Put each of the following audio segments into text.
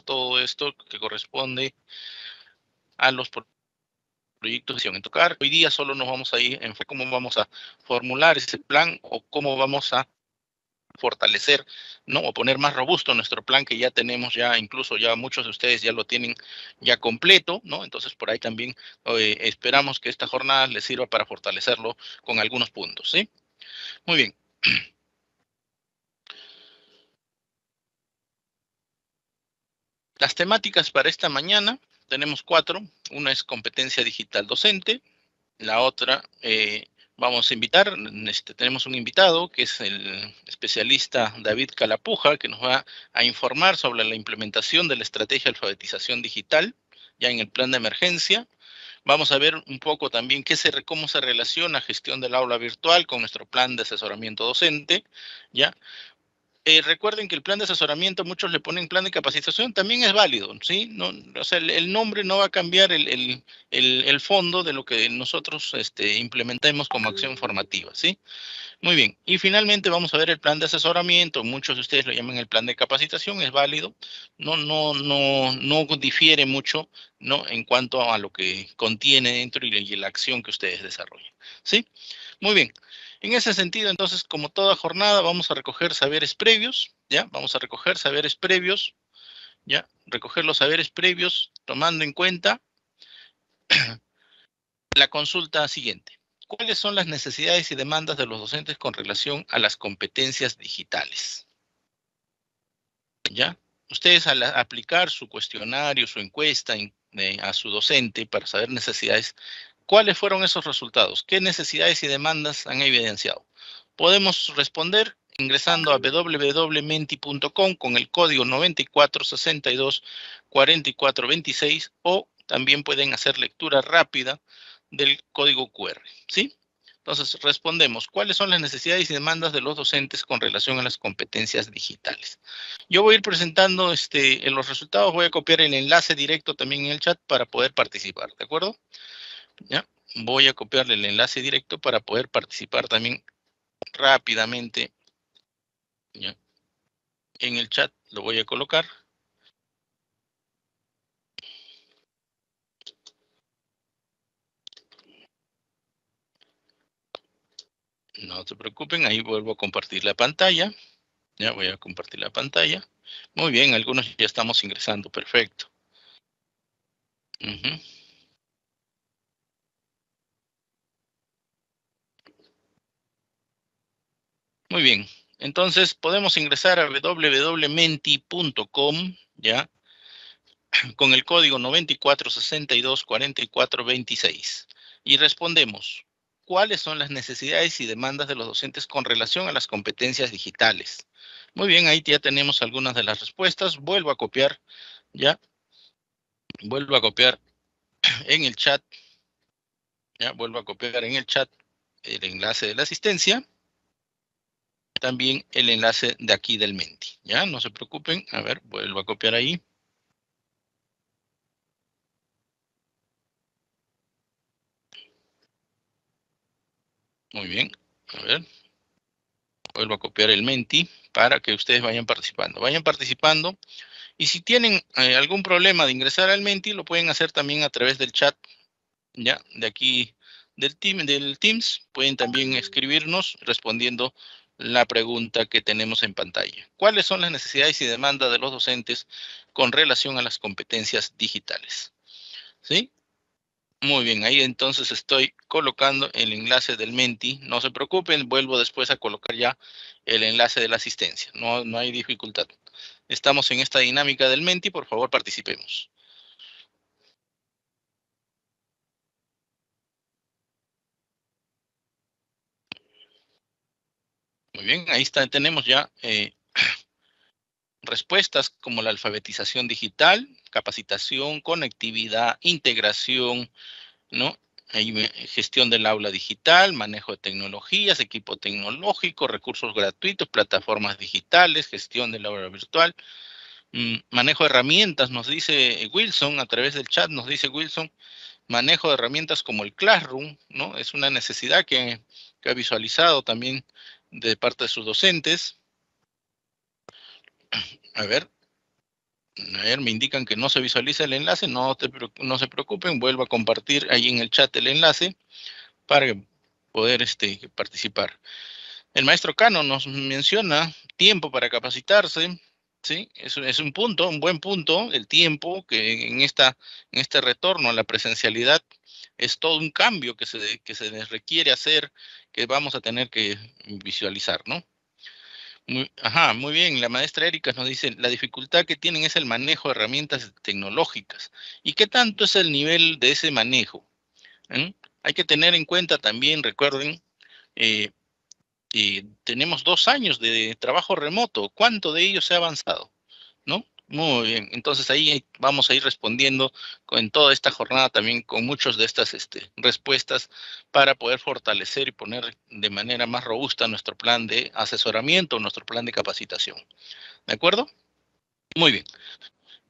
todo esto que corresponde a los proyectos en tocar. Hoy día solo nos vamos a ir en cómo vamos a formular ese plan o cómo vamos a fortalecer, ¿no? O poner más robusto nuestro plan que ya tenemos ya, incluso ya muchos de ustedes ya lo tienen ya completo, ¿no? Entonces por ahí también eh, esperamos que esta jornada les sirva para fortalecerlo con algunos puntos, ¿sí? Muy bien. Las temáticas para esta mañana tenemos cuatro. Una es competencia digital docente, la otra eh, vamos a invitar, este, tenemos un invitado que es el especialista David Calapuja, que nos va a informar sobre la implementación de la estrategia de alfabetización digital ya en el plan de emergencia. Vamos a ver un poco también qué se, cómo se relaciona gestión del aula virtual con nuestro plan de asesoramiento docente, ¿ya? Eh, recuerden que el plan de asesoramiento, muchos le ponen plan de capacitación, también es válido, ¿sí? No, o sea, el, nombre no va a cambiar el, el, fondo de lo que nosotros este, implementemos como acción formativa, ¿sí? Muy bien. Y finalmente vamos a ver el plan de asesoramiento. Muchos de ustedes lo llaman el plan de capacitación, es válido. No, no, no, no difiere mucho, ¿no? En cuanto a lo que contiene dentro y, y la acción que ustedes desarrollan, ¿sí? Muy bien. En ese sentido, entonces, como toda jornada, vamos a recoger saberes previos, ¿ya? Vamos a recoger saberes previos, ¿ya? Recoger los saberes previos tomando en cuenta la consulta siguiente. ¿Cuáles son las necesidades y demandas de los docentes con relación a las competencias digitales? ¿Ya? Ustedes al aplicar su cuestionario, su encuesta eh, a su docente para saber necesidades, ¿Cuáles fueron esos resultados? ¿Qué necesidades y demandas han evidenciado? Podemos responder ingresando a www.menti.com con el código 94624426 o también pueden hacer lectura rápida del código QR, ¿sí? Entonces, respondemos, ¿cuáles son las necesidades y demandas de los docentes con relación a las competencias digitales? Yo voy a ir presentando este, en los resultados, voy a copiar el enlace directo también en el chat para poder participar, ¿de acuerdo? Voy a copiarle el enlace directo para poder participar también rápidamente. En el chat lo voy a colocar. No se preocupen, ahí vuelvo a compartir la pantalla. Ya voy a compartir la pantalla. Muy bien, algunos ya estamos ingresando, perfecto. Muy bien, entonces podemos ingresar a www.menti.com, ¿ya? Con el código 94624426 y respondemos, ¿cuáles son las necesidades y demandas de los docentes con relación a las competencias digitales? Muy bien, ahí ya tenemos algunas de las respuestas. Vuelvo a copiar, ¿ya? Vuelvo a copiar en el chat, ¿ya? Vuelvo a copiar en el chat el enlace de la asistencia también el enlace de aquí del Menti. Ya, no se preocupen. A ver, vuelvo a copiar ahí. Muy bien. A ver. Vuelvo a copiar el Menti para que ustedes vayan participando. Vayan participando. Y si tienen eh, algún problema de ingresar al Menti, lo pueden hacer también a través del chat, ya, de aquí del, team, del Teams. Pueden también escribirnos respondiendo la pregunta que tenemos en pantalla. ¿Cuáles son las necesidades y demandas de los docentes con relación a las competencias digitales? ¿Sí? Muy bien, ahí entonces estoy colocando el enlace del Menti. No se preocupen, vuelvo después a colocar ya el enlace de la asistencia. No, no hay dificultad. Estamos en esta dinámica del Menti, por favor participemos. Muy bien, ahí está, tenemos ya eh, respuestas como la alfabetización digital, capacitación, conectividad, integración, ¿no? gestión del aula digital, manejo de tecnologías, equipo tecnológico, recursos gratuitos, plataformas digitales, gestión del aula virtual, mm, manejo de herramientas, nos dice Wilson, a través del chat nos dice Wilson, manejo de herramientas como el Classroom, ¿no? Es una necesidad que, que ha visualizado también de parte de sus docentes. A ver, A ver, me indican que no se visualiza el enlace, no, no se preocupen, vuelvo a compartir ahí en el chat el enlace para poder este, participar. El maestro Cano nos menciona tiempo para capacitarse, ¿sí? Es, es, un punto, un buen punto, el tiempo, que en, esta, este retorno a la presencialidad es todo un cambio que se, que se requiere hacer, que vamos a tener que visualizar, ¿no? Muy, ajá, muy bien. La maestra Erika nos dice, la dificultad que tienen es el manejo de herramientas tecnológicas. ¿Y qué tanto es el nivel de ese manejo? ¿Mm? Hay que tener en cuenta también, recuerden, eh, eh, tenemos dos años de trabajo remoto. ¿Cuánto de ello se ha avanzado? Muy bien, entonces ahí vamos a ir respondiendo en toda esta jornada también con muchas de estas este, respuestas para poder fortalecer y poner de manera más robusta nuestro plan de asesoramiento, nuestro plan de capacitación. ¿De acuerdo? Muy bien.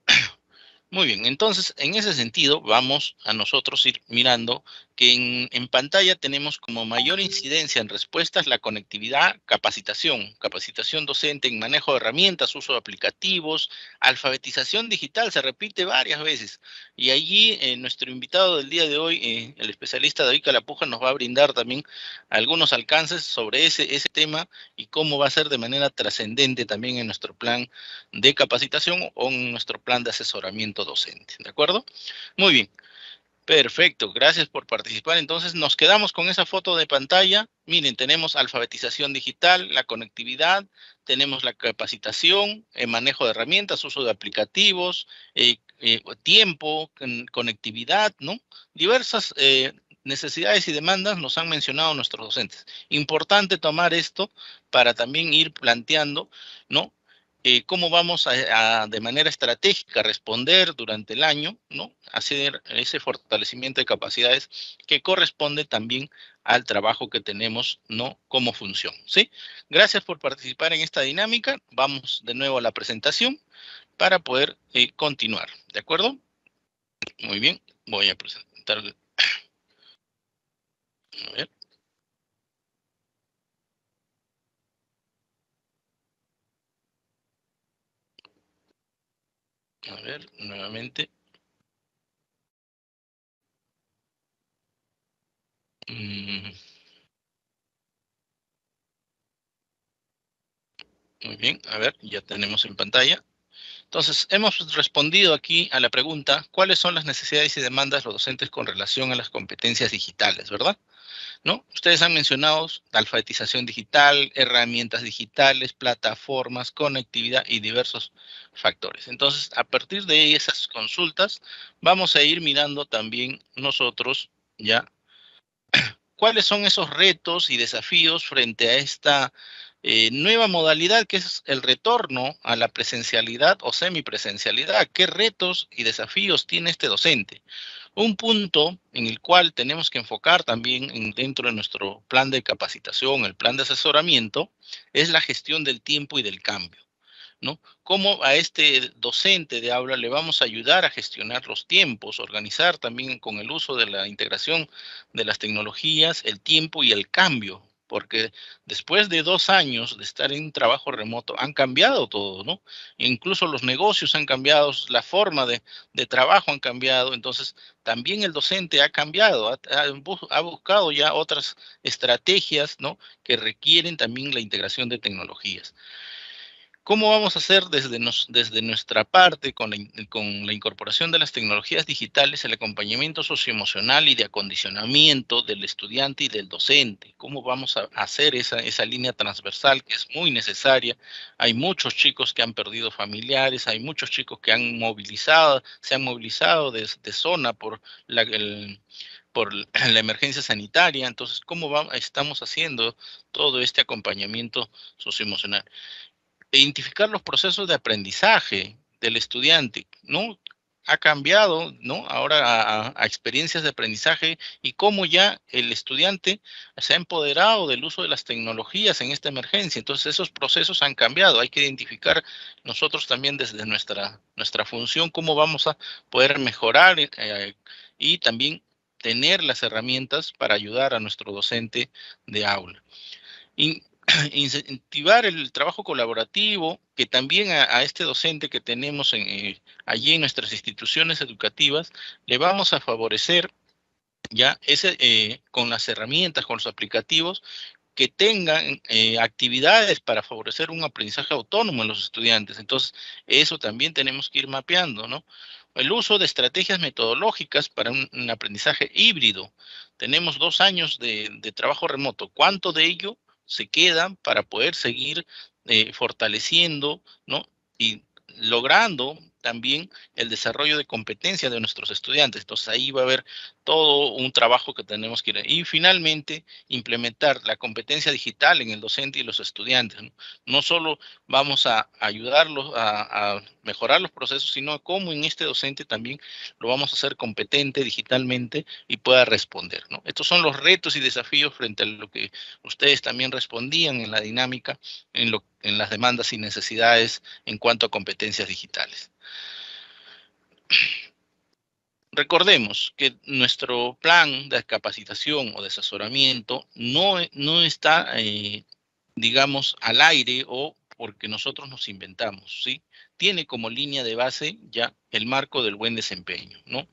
Muy bien, entonces en ese sentido vamos a nosotros ir mirando que en, pantalla tenemos como mayor incidencia en respuestas la conectividad, capacitación, capacitación docente en manejo de herramientas, uso de aplicativos, alfabetización digital, se repite varias veces. Y allí eh, nuestro invitado del día de hoy, eh, el especialista David Calapuja, nos va a brindar también algunos alcances sobre ese, ese tema y cómo va a ser de manera trascendente también en nuestro plan de capacitación o en nuestro plan de asesoramiento docente. ¿De acuerdo? Muy bien. Perfecto, gracias por participar. Entonces nos quedamos con esa foto de pantalla. Miren, tenemos alfabetización digital, la conectividad, tenemos la capacitación, el manejo de herramientas, uso de aplicativos, eh, eh, tiempo, conectividad, ¿no? Diversas eh, necesidades y demandas nos han mencionado nuestros docentes. Importante tomar esto para también ir planteando, ¿no? Eh, cómo vamos a, de manera estratégica responder durante el año, ¿no? Hacer ese fortalecimiento de capacidades que corresponde también al trabajo que tenemos, ¿no? Como función, ¿sí? Gracias por participar en esta dinámica. Vamos de nuevo a la presentación para poder eh, continuar, ¿de acuerdo? Muy bien, voy a presentar. A ver. A ver, nuevamente. Mm. Muy bien, a ver, ya tenemos en pantalla. Entonces, hemos respondido aquí a la pregunta, ¿cuáles son las necesidades y demandas de los docentes con relación a las competencias digitales, verdad? ¿No? Ustedes han mencionado alfabetización digital, herramientas digitales, plataformas, conectividad y diversos factores. Entonces, a partir de esas consultas, vamos a ir mirando también nosotros ya cuáles son esos retos y desafíos frente a esta eh, nueva modalidad que es el retorno a la presencialidad o semipresencialidad. ¿Qué retos y desafíos tiene este docente? Un punto en el cual tenemos que enfocar también dentro de nuestro plan de capacitación, el plan de asesoramiento, es la gestión del tiempo y del cambio. ¿no? ¿Cómo a este docente de aula le vamos a ayudar a gestionar los tiempos, organizar también con el uso de la integración de las tecnologías el tiempo y el cambio porque después de dos años de estar en trabajo remoto han cambiado todo, ¿no? Incluso los negocios han cambiado, la forma de, trabajo han cambiado, entonces también el docente ha cambiado, ha, ha, buscado ya otras estrategias, ¿no? Que requieren también la integración de tecnologías. ¿Cómo vamos a hacer desde, nuestra parte con la, incorporación de las tecnologías digitales el acompañamiento socioemocional y de acondicionamiento del estudiante y del docente? ¿Cómo vamos a hacer esa, línea transversal que es muy necesaria? Hay muchos chicos que han perdido familiares, hay muchos chicos que han movilizado, se han movilizado de, zona por la, emergencia sanitaria. Entonces, ¿cómo estamos haciendo todo este acompañamiento socioemocional? Identificar los procesos de aprendizaje del estudiante, ¿no? Ha cambiado, ¿no? Ahora a, experiencias de aprendizaje y cómo ya el estudiante se ha empoderado del uso de las tecnologías en esta emergencia. Entonces, esos procesos han cambiado. Hay que identificar nosotros también desde nuestra, nuestra función cómo vamos a poder mejorar eh, y también tener las herramientas para ayudar a nuestro docente de aula. Y incentivar el trabajo colaborativo, que también a, este docente que tenemos en, eh, allí en nuestras instituciones educativas, le vamos a favorecer ya ese, eh, con las herramientas, con los aplicativos, que tengan eh, actividades para favorecer un aprendizaje autónomo en los estudiantes. Entonces, eso también tenemos que ir mapeando, ¿no? El uso de estrategias metodológicas para un, aprendizaje híbrido. Tenemos dos años de, de, trabajo remoto. ¿Cuánto de ello se queda para poder seguir eh, fortaleciendo, ¿no? Y logrando también el desarrollo de competencia de nuestros estudiantes. Entonces ahí va a haber todo un trabajo que tenemos que ir. Y finalmente, implementar la competencia digital en el docente y los estudiantes. No, solo vamos a ayudarlos a, mejorar los procesos, sino cómo en este docente también lo vamos a hacer competente digitalmente y pueda responder. ¿no? Estos son los retos y desafíos frente a lo que ustedes también respondían en la dinámica, en, lo, en las demandas y necesidades en cuanto a competencias digitales. Recordemos que nuestro plan de capacitación o de asesoramiento no, no está, eh, digamos, al aire o porque nosotros nos inventamos, ¿sí? Tiene como línea de base ya el marco del buen desempeño, ¿no?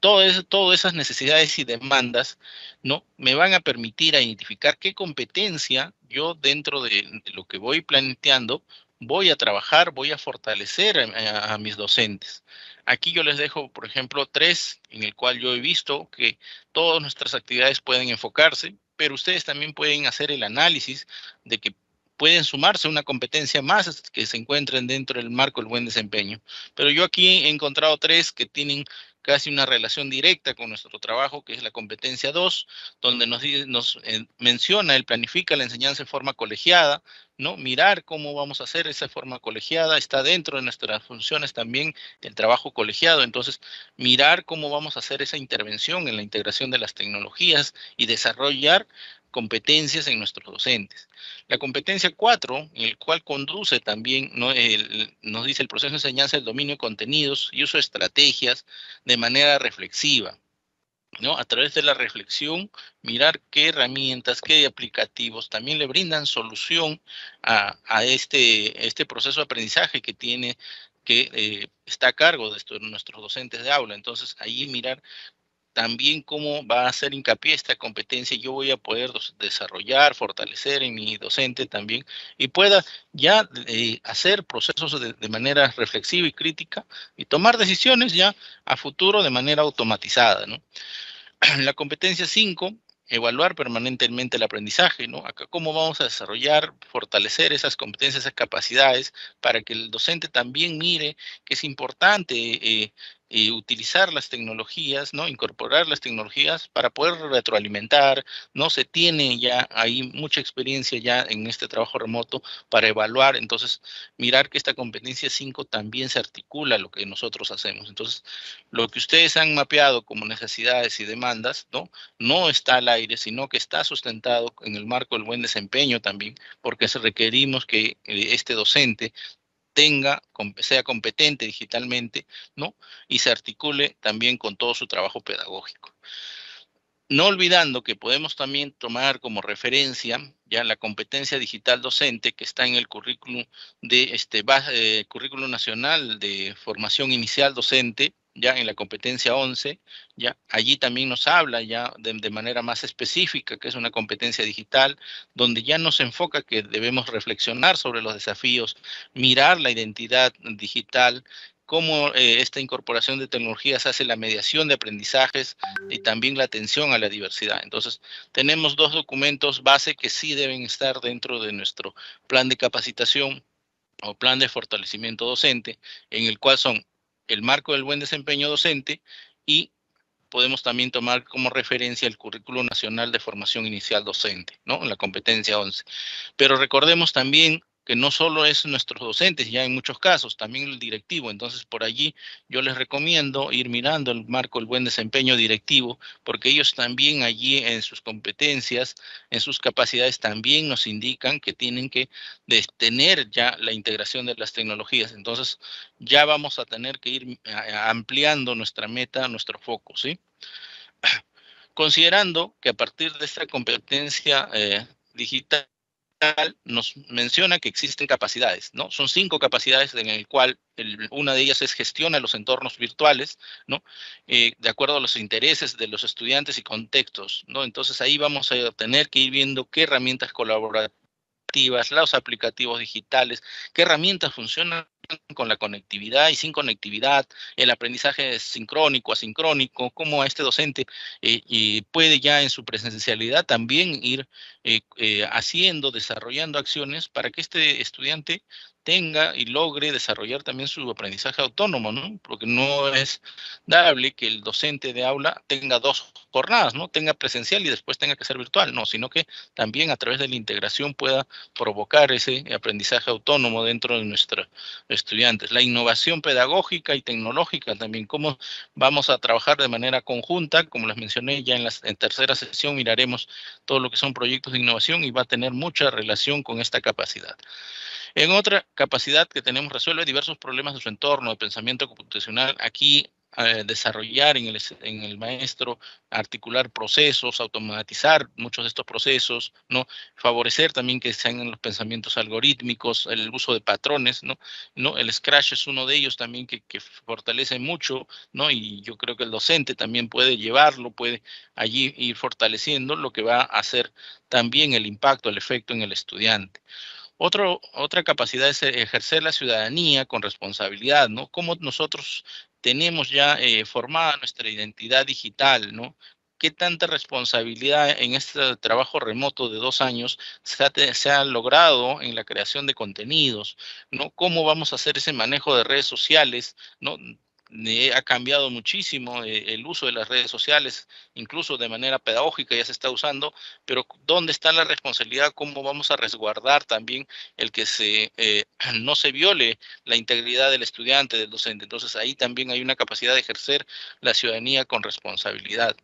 Todas esas necesidades y demandas, ¿no? Me van a permitir identificar qué competencia yo dentro de, lo que voy planteando voy a trabajar, voy a fortalecer a mis docentes. Aquí yo les dejo, por ejemplo, tres en el cual yo he visto que todas nuestras actividades pueden enfocarse, pero ustedes también pueden hacer el análisis de que pueden sumarse una competencia más que se encuentren dentro del marco del buen desempeño. Pero yo aquí he encontrado tres que tienen casi una relación directa con nuestro trabajo, que es la competencia 2, donde nos, eh, menciona, él planifica la enseñanza en forma colegiada, ¿no? Mirar cómo vamos a hacer esa forma colegiada, está dentro de nuestras funciones también el trabajo colegiado, entonces mirar cómo vamos a hacer esa intervención en la integración de las tecnologías y desarrollar competencias en nuestros docentes. La competencia 4, en el cual conduce también, ¿no? nos dice el proceso de enseñanza del dominio de contenidos y uso de estrategias de manera reflexiva. ¿no? A través de la reflexión, mirar qué herramientas, qué aplicativos también le brindan solución a, este, este proceso de aprendizaje que tiene que eh, está a cargo de nuestros docentes de aula. Entonces, ahí mirar también cómo va a hacer hincapié esta competencia yo voy a poder desarrollar, fortalecer en mi docente también y pueda ya eh, hacer procesos de, manera reflexiva y crítica y tomar decisiones ya a futuro de manera automatizada. ¿no? La competencia 5 evaluar permanentemente el aprendizaje, ¿no? Acá cómo vamos a desarrollar, fortalecer esas competencias, esas capacidades para que el docente también mire que es importante eh, eh, utilizar las tecnologías, ¿no? Incorporar las tecnologías para poder retroalimentar, ¿no? Se tiene ya ahí mucha experiencia ya en este trabajo remoto para evaluar, entonces mirar que esta competencia 5 también se articula lo que nosotros hacemos. Entonces, lo que ustedes han mapeado como necesidades y demandas, ¿no? No está al aire, sino que está sustentado en el marco del buen desempeño también, porque requerimos que eh, este docente tenga, sea competente digitalmente, ¿no? Y se articule también con todo su trabajo pedagógico. No olvidando que podemos también tomar como referencia ya la competencia digital docente que está en el currículum de este eh, currículum nacional de formación inicial docente, ya en la competencia 11, ya allí también nos habla ya de, manera más específica que es una competencia digital, donde ya nos enfoca que debemos reflexionar sobre los desafíos, mirar la identidad digital, cómo eh, esta incorporación de tecnologías hace la mediación de aprendizajes y también la atención a la diversidad. Entonces, tenemos dos documentos base que sí deben estar dentro de nuestro plan de capacitación o plan de fortalecimiento docente, en el cual son el marco del buen desempeño docente y podemos también tomar como referencia el currículo nacional de formación inicial docente, ¿no? En la competencia 11. Pero recordemos también que no solo es nuestros docentes, ya en muchos casos, también el directivo. Entonces, por allí yo les recomiendo ir mirando el marco del buen desempeño directivo, porque ellos también allí en sus competencias, en sus capacidades, también nos indican que tienen que tener ya la integración de las tecnologías. Entonces, ya vamos a tener que ir ampliando nuestra meta, nuestro foco, ¿sí? Considerando que a partir de esta competencia eh, digital, nos menciona que existen capacidades, ¿no? Son cinco capacidades en el cual una de ellas es gestiona los entornos virtuales, ¿no? Eh, de acuerdo a los intereses de los estudiantes y contextos, ¿no? Entonces ahí vamos a tener que ir viendo qué herramientas colaborativas los aplicativos digitales, qué herramientas funcionan con la conectividad y sin conectividad, el aprendizaje sincrónico, asincrónico, cómo este docente eh, puede ya en su presencialidad también ir eh, eh, haciendo, desarrollando acciones para que este estudiante tenga y logre desarrollar también su aprendizaje autónomo, ¿no? Porque no es dable que el docente de aula tenga dos jornadas, ¿no? Tenga presencial y después tenga que ser virtual, no, sino que también a través de la integración pueda provocar ese aprendizaje autónomo dentro de nuestros estudiantes. La innovación pedagógica y tecnológica también, cómo vamos a trabajar de manera conjunta, como les mencioné ya en la tercera sesión, miraremos todo lo que son proyectos de innovación y va a tener mucha relación con esta capacidad. En otra capacidad que tenemos resuelve diversos problemas de su entorno, de pensamiento computacional. Aquí eh, desarrollar en el, en el maestro, articular procesos, automatizar muchos de estos procesos, ¿no? Favorecer también que sean los pensamientos algorítmicos, el uso de patrones, ¿no? ¿no? El Scratch es uno de ellos también que, que fortalece mucho, ¿no? Y yo creo que el docente también puede llevarlo, puede allí ir fortaleciendo lo que va a hacer también el impacto, el efecto en el estudiante otra capacidad es ejercer la ciudadanía con responsabilidad, ¿no? Cómo nosotros tenemos ya eh, formada nuestra identidad digital, ¿no? ¿Qué tanta responsabilidad en este trabajo remoto de dos años se ha, logrado en la creación de contenidos? ¿no? ¿Cómo vamos a hacer ese manejo de redes sociales? ¿no? Ha cambiado muchísimo eh, el uso de las redes sociales, incluso de manera pedagógica ya se está usando, pero ¿dónde está la responsabilidad? ¿Cómo vamos a resguardar también el que se, eh, no se viole la integridad del estudiante, del docente? Entonces ahí también hay una capacidad de ejercer la ciudadanía con responsabilidad.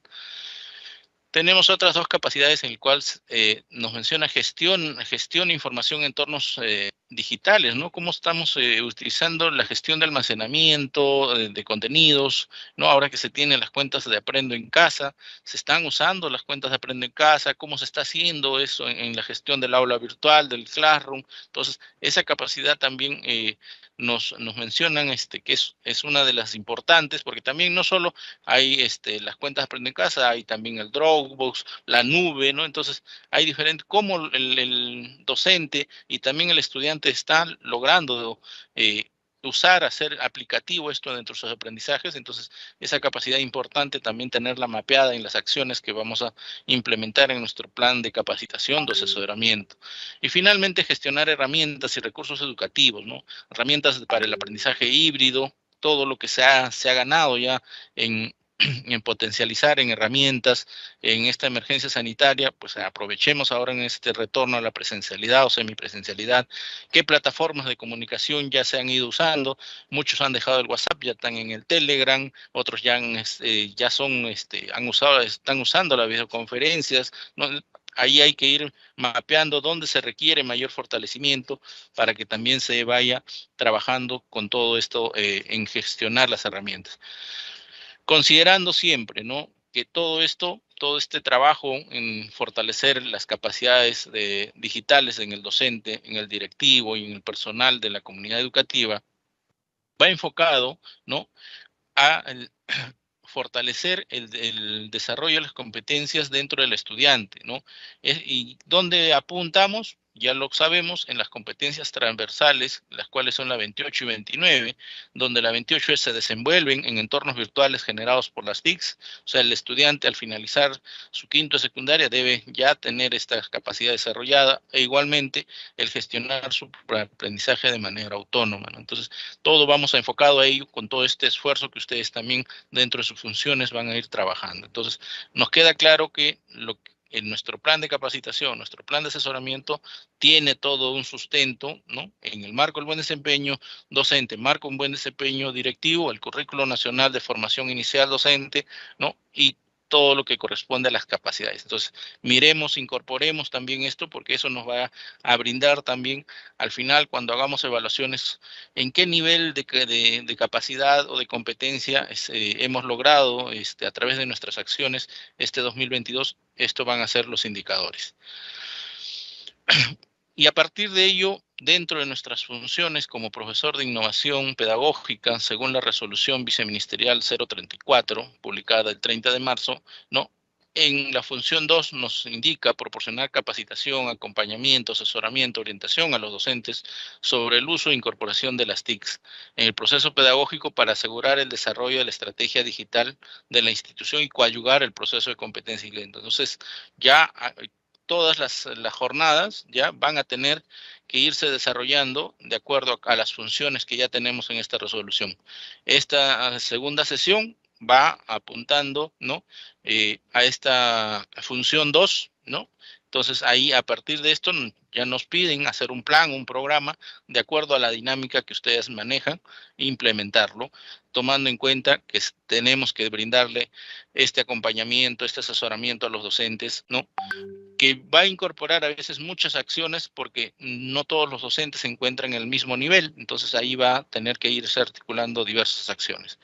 Tenemos otras dos capacidades en las cuales eh, nos menciona gestión, gestión e información en entornos eh, digitales, ¿no? Cómo estamos eh, utilizando la gestión de almacenamiento de contenidos, ¿no? Ahora que se tienen las cuentas de Aprendo en Casa, se están usando las cuentas de Aprendo en Casa, cómo se está haciendo eso en, la gestión del aula virtual, del Classroom. Entonces, esa capacidad también nos, nos mencionan este, que es, es, una de las importantes, porque también no solo hay este, las cuentas de Aprende en Casa, hay también el Dropbox, la nube, ¿no? Entonces, hay diferentes, cómo el, el docente y también el estudiante están logrando eh, usar, hacer aplicativo esto dentro de sus aprendizajes, entonces esa capacidad importante también tenerla mapeada en las acciones que vamos a implementar en nuestro plan de capacitación, de asesoramiento. Y finalmente gestionar herramientas y recursos educativos, ¿no? Herramientas para el aprendizaje híbrido, todo lo que se ha, se ha ganado ya en, en potencializar en herramientas en esta emergencia sanitaria, pues aprovechemos ahora en este retorno a la presencialidad o semipresencialidad, qué plataformas de comunicación ya se han ido usando, muchos han dejado el WhatsApp, ya están en el Telegram, otros ya, este, ya son, este, han usado, están usando las videoconferencias, ahí hay que ir mapeando dónde se requiere mayor fortalecimiento para que también se vaya trabajando con todo esto eh, en gestionar las herramientas considerando siempre, ¿no? Que todo esto, todo este trabajo en fortalecer las capacidades digitales en el docente, en el directivo y en el personal de la comunidad educativa, va enfocado, ¿no? A fortalecer el, desarrollo de las competencias dentro del estudiante, ¿no? y dónde apuntamos, ya lo sabemos, en las competencias transversales, las cuales son la 28 y 29, donde la 28 se desenvuelven en entornos virtuales generados por las TICs, o sea, el estudiante al finalizar su quinto de secundaria debe ya tener esta capacidad desarrollada e igualmente el gestionar su aprendizaje de manera autónoma. Entonces, todo vamos a enfocado a ello con todo este esfuerzo que ustedes también dentro de sus funciones van a ir trabajando. Entonces, nos queda claro que lo que en nuestro plan de capacitación, nuestro plan de asesoramiento tiene todo un sustento, ¿no? En el marco del buen desempeño docente, marco un buen desempeño directivo, el currículo nacional de formación inicial docente, ¿no? Y todo lo que corresponde a las capacidades. Entonces, miremos, incorporemos también esto porque eso nos va a brindar también al final cuando hagamos evaluaciones en qué nivel de, capacidad o de competencia este, hemos logrado este, a través de nuestras acciones este 2022. Esto van a ser los indicadores. Y a partir de ello, dentro de nuestras funciones como profesor de innovación pedagógica, según la resolución viceministerial 034, publicada el 30 de marzo, ¿no? En la función 2 nos indica proporcionar capacitación, acompañamiento, asesoramiento, orientación a los docentes sobre el uso e incorporación de las TICs en el proceso pedagógico para asegurar el desarrollo de la estrategia digital de la institución y coadyugar el proceso de competencia y Entonces, ya ah, todas las, jornadas ya van a tener que irse desarrollando de acuerdo a, las funciones que ya tenemos en esta resolución. Esta ah, segunda sesión va apuntando, ¿no? Eh, a esta función 2, ¿no? Entonces ahí a partir de esto ya nos piden hacer un plan, un programa de acuerdo a la dinámica que ustedes manejan implementarlo, tomando en cuenta que tenemos que brindarle este acompañamiento, este asesoramiento a los docentes, ¿no? Que va a incorporar a veces muchas acciones porque no todos los docentes se encuentran en el mismo nivel, entonces ahí va a tener que irse articulando diversas acciones.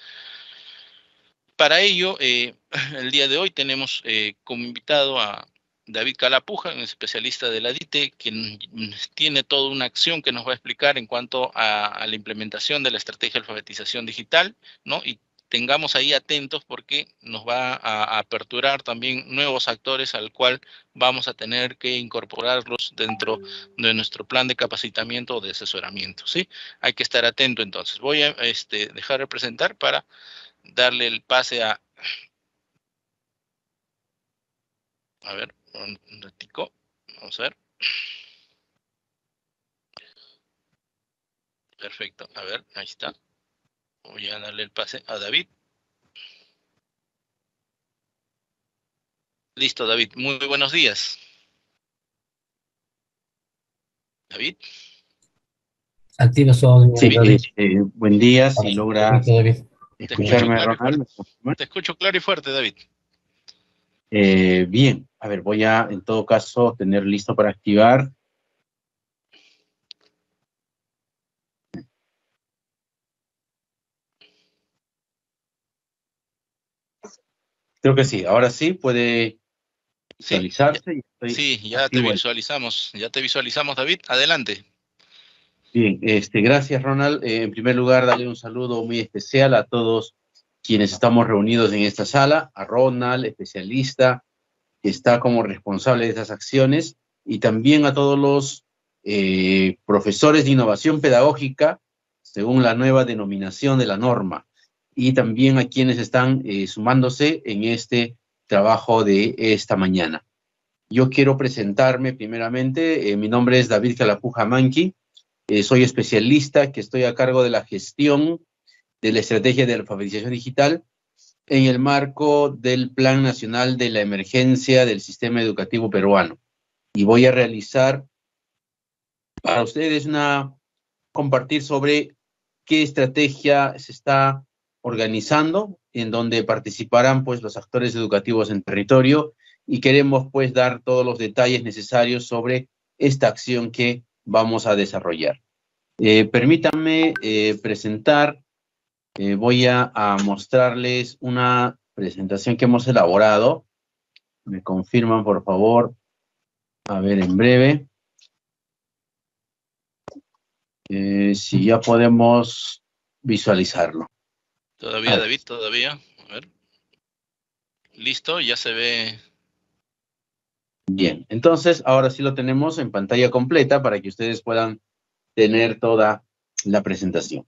Para ello, eh, el día de hoy tenemos eh, como invitado a David Calapuja, un especialista de la DITE, quien tiene toda una acción que nos va a explicar en cuanto a, la implementación de la estrategia de alfabetización digital, ¿no? Y tengamos ahí atentos porque nos va a, aperturar también nuevos actores al cual vamos a tener que incorporarlos dentro de nuestro plan de capacitamiento o de asesoramiento, ¿sí? Hay que estar atento entonces. Voy a este, dejar de presentar para darle el pase a... A ver, un ratico. Vamos a ver. Perfecto. A ver, ahí está. Voy a darle el pase a David. Listo, David. Muy buenos días. David. Activa su Sí, eh, buen día. Si logra escucharme, Ronald. Te escucho claro y fuerte, David. Eh, bien, a ver, voy a en todo caso tener listo para activar. Creo que sí, ahora sí puede visualizarse. Sí, ya te visualizamos, ya te visualizamos, David. Adelante. Bien, este, gracias Ronald. Eh, en primer lugar, darle un saludo muy especial a todos quienes estamos reunidos en esta sala, a Ronald, especialista, que está como responsable de estas acciones, y también a todos los eh, profesores de innovación pedagógica, según la nueva denominación de la norma, y también a quienes están eh, sumándose en este trabajo de esta mañana. Yo quiero presentarme primeramente, mi nombre es David Calapuja Manqui, eh, soy especialista que estoy a cargo de la gestión de la estrategia de alfabetización digital en el marco del Plan Nacional de la Emergencia del Sistema Educativo Peruano. Y voy a realizar para ustedes una compartir sobre qué estrategia se está organizando, en donde participarán pues los actores educativos en territorio y queremos pues dar todos los detalles necesarios sobre esta acción que vamos a desarrollar. Eh, permítanme eh, presentar, eh, voy a, mostrarles una presentación que hemos elaborado. Me confirman, por favor. A ver, en breve. si ya podemos visualizarlo. Todavía, David, todavía. A ver. Listo, ya se ve Bien, entonces ahora sí lo tenemos en pantalla completa para que ustedes puedan tener toda la presentación.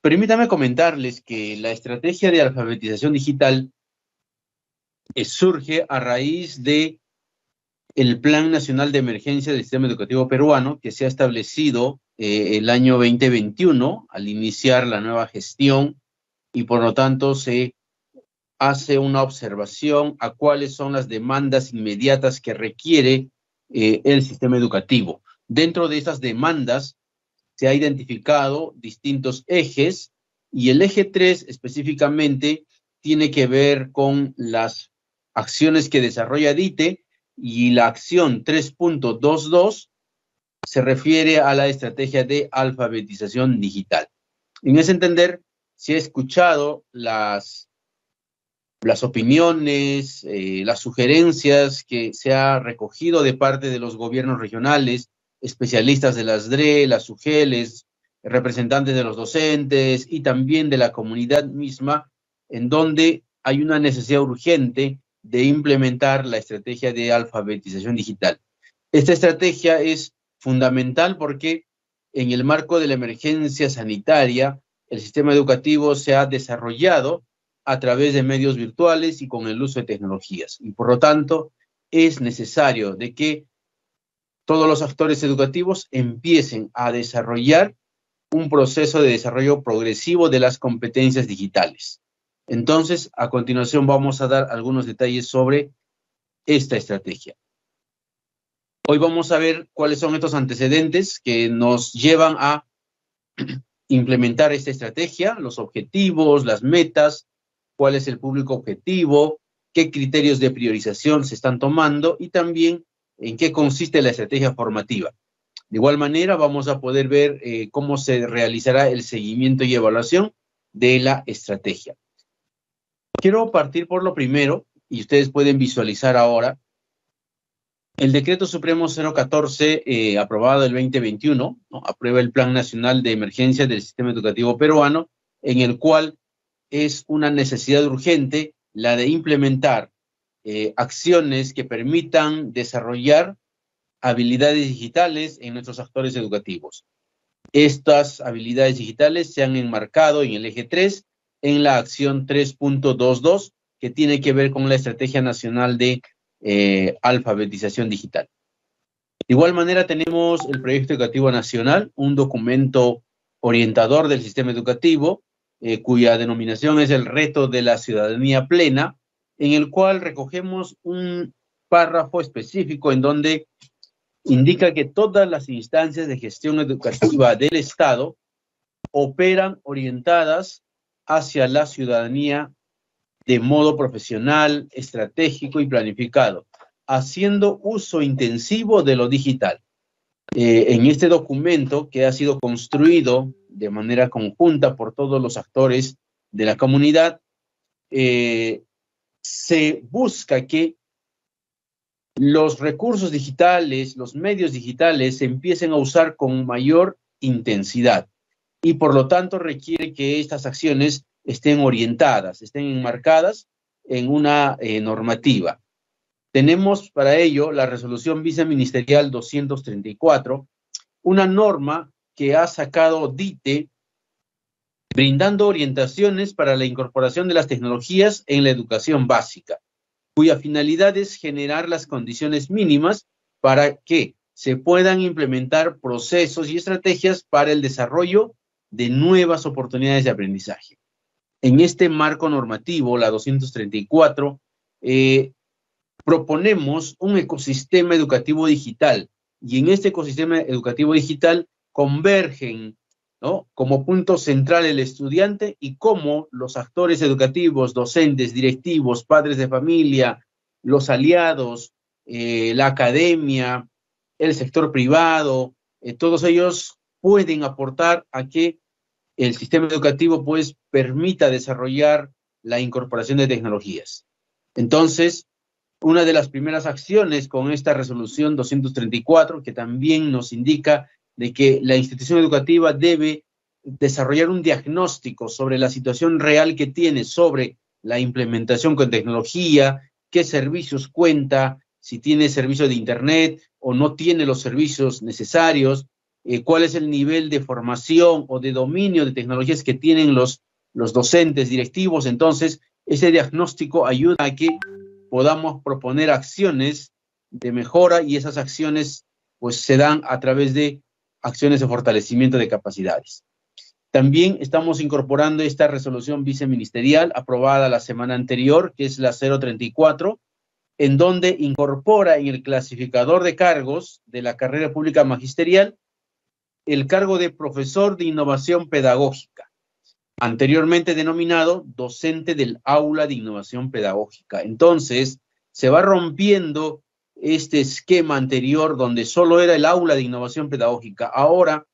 Permítame comentarles que la estrategia de alfabetización digital surge a raíz de el Plan Nacional de Emergencia del Sistema Educativo Peruano que se ha establecido eh, el año 2021 al iniciar la nueva gestión y por lo tanto se hace una observación a cuáles son las demandas inmediatas que requiere eh, el sistema educativo. Dentro de esas demandas se ha identificado distintos ejes y el eje 3 específicamente tiene que ver con las acciones que desarrolla DITE y la acción 3.22 se refiere a la estrategia de alfabetización digital. En ese entender, se ha escuchado las las opiniones, eh, las sugerencias que se ha recogido de parte de los gobiernos regionales, especialistas de las DRE, las UGELES, representantes de los docentes y también de la comunidad misma, en donde hay una necesidad urgente de implementar la estrategia de alfabetización digital. Esta estrategia es fundamental porque en el marco de la emergencia sanitaria, el sistema educativo se ha desarrollado a través de medios virtuales y con el uso de tecnologías. Y por lo tanto, es necesario de que todos los actores educativos empiecen a desarrollar un proceso de desarrollo progresivo de las competencias digitales. Entonces, a continuación vamos a dar algunos detalles sobre esta estrategia. Hoy vamos a ver cuáles son estos antecedentes que nos llevan a implementar esta estrategia, los objetivos, las metas, cuál es el público objetivo, qué criterios de priorización se están tomando y también en qué consiste la estrategia formativa. De igual manera, vamos a poder ver eh, cómo se realizará el seguimiento y evaluación de la estrategia. Quiero partir por lo primero, y ustedes pueden visualizar ahora, el decreto supremo 014, eh, aprobado el 2021, aprueba el Plan Nacional de Emergencia del Sistema Educativo Peruano, en el cual es una necesidad urgente la de implementar eh, acciones que permitan desarrollar habilidades digitales en nuestros actores educativos. Estas habilidades digitales se han enmarcado en el eje 3, en la acción 3.22, que tiene que ver con la Estrategia Nacional de eh, alfabetización digital. De igual manera tenemos el Proyecto Educativo Nacional, un documento orientador del sistema educativo, eh, cuya denominación es el reto de la ciudadanía plena, en el cual recogemos un párrafo específico en donde indica que todas las instancias de gestión educativa del Estado operan orientadas hacia la ciudadanía de modo profesional, estratégico y planificado, haciendo uso intensivo de lo digital. Eh, en este documento que ha sido construido de manera conjunta por todos los actores de la comunidad, eh, se busca que los recursos digitales, los medios digitales se empiecen a usar con mayor intensidad y por lo tanto requiere que estas acciones estén orientadas, estén enmarcadas en una eh, normativa. Tenemos para ello la resolución viceministerial 234, una norma que ha sacado DITE brindando orientaciones para la incorporación de las tecnologías en la educación básica, cuya finalidad es generar las condiciones mínimas para que se puedan implementar procesos y estrategias para el desarrollo de nuevas oportunidades de aprendizaje en este marco normativo, la 234, eh, proponemos un ecosistema educativo digital. Y en este ecosistema educativo digital convergen como punto central el estudiante y cómo los actores educativos, docentes, directivos, padres de familia, los aliados, eh, la academia, el sector privado, eh, todos ellos pueden aportar a que el sistema educativo pues permita desarrollar la incorporación de tecnologías. Entonces, una de las primeras acciones con esta resolución 234, que también nos indica de que la institución educativa debe desarrollar un diagnóstico sobre la situación real que tiene sobre la implementación con tecnología, qué servicios cuenta, si tiene servicio de Internet o no tiene los servicios necesarios, eh, cuál es el nivel de formación o de dominio de tecnologías que tienen los, los docentes directivos. Entonces, ese diagnóstico ayuda a que podamos proponer acciones de mejora y esas acciones pues se dan a través de acciones de fortalecimiento de capacidades. También estamos incorporando esta resolución viceministerial aprobada la semana anterior, que es la 034, en donde incorpora en el clasificador de cargos de la carrera pública magisterial el cargo de profesor de innovación pedagógica, anteriormente denominado docente del aula de innovación pedagógica. Entonces, se va rompiendo este esquema anterior donde solo era el aula de innovación pedagógica. Ahora,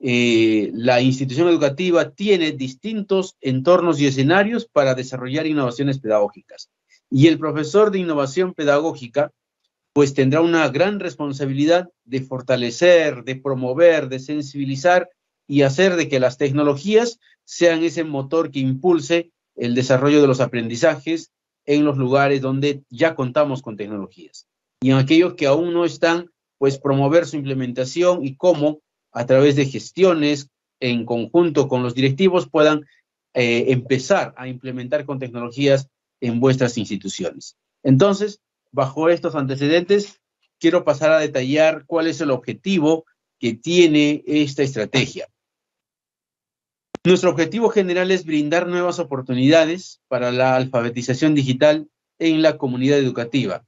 eh, la institución educativa tiene distintos entornos y escenarios para desarrollar innovaciones pedagógicas. Y el profesor de innovación pedagógica pues tendrá una gran responsabilidad de fortalecer, de promover, de sensibilizar y hacer de que las tecnologías sean ese motor que impulse el desarrollo de los aprendizajes en los lugares donde ya contamos con tecnologías. Y en aquellos que aún no están, pues promover su implementación y cómo a través de gestiones en conjunto con los directivos puedan eh, empezar a implementar con tecnologías en vuestras instituciones. Entonces, bajo estos antecedentes, quiero pasar a detallar cuál es el objetivo que tiene esta estrategia. Nuestro objetivo general es brindar nuevas oportunidades para la alfabetización digital en la comunidad educativa,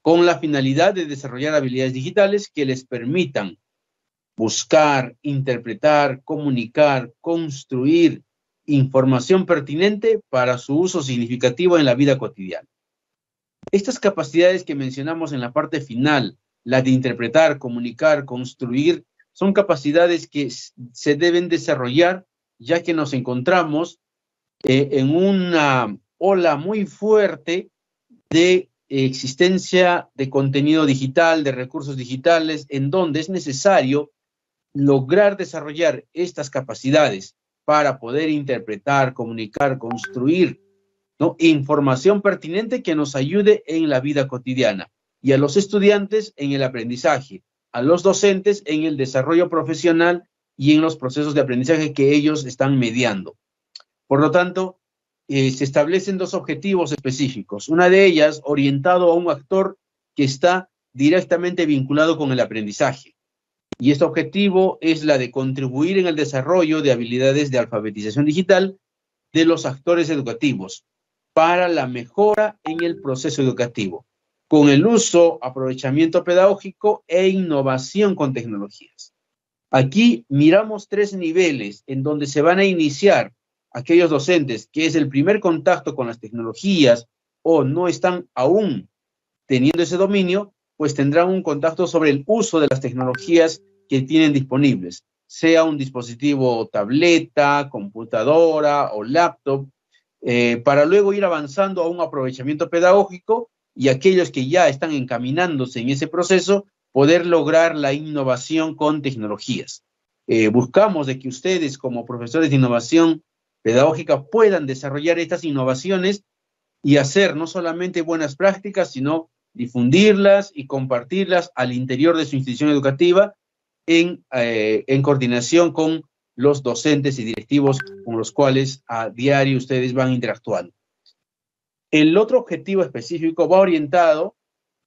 con la finalidad de desarrollar habilidades digitales que les permitan buscar, interpretar, comunicar, construir información pertinente para su uso significativo en la vida cotidiana. Estas capacidades que mencionamos en la parte final, la de interpretar, comunicar, construir, son capacidades que se deben desarrollar ya que nos encontramos eh, en una ola muy fuerte de existencia de contenido digital, de recursos digitales, en donde es necesario lograr desarrollar estas capacidades para poder interpretar, comunicar, construir información pertinente que nos ayude en la vida cotidiana y a los estudiantes en el aprendizaje, a los docentes en el desarrollo profesional y en los procesos de aprendizaje que ellos están mediando. Por lo tanto, eh, se establecen dos objetivos específicos. Una de ellas orientado a un actor que está directamente vinculado con el aprendizaje. Y este objetivo es la de contribuir en el desarrollo de habilidades de alfabetización digital de los actores educativos, para la mejora en el proceso educativo, con el uso, aprovechamiento pedagógico e innovación con tecnologías. Aquí miramos tres niveles en donde se van a iniciar aquellos docentes que es el primer contacto con las tecnologías o no están aún teniendo ese dominio, pues tendrán un contacto sobre el uso de las tecnologías que tienen disponibles, sea un dispositivo tableta, computadora o laptop, eh, para luego ir avanzando a un aprovechamiento pedagógico y aquellos que ya están encaminándose en ese proceso, poder lograr la innovación con tecnologías. Eh, buscamos de que ustedes como profesores de innovación pedagógica puedan desarrollar estas innovaciones y hacer no solamente buenas prácticas, sino difundirlas y compartirlas al interior de su institución educativa en, eh, en coordinación con los docentes y directivos con los cuales a diario ustedes van interactuando. El otro objetivo específico va orientado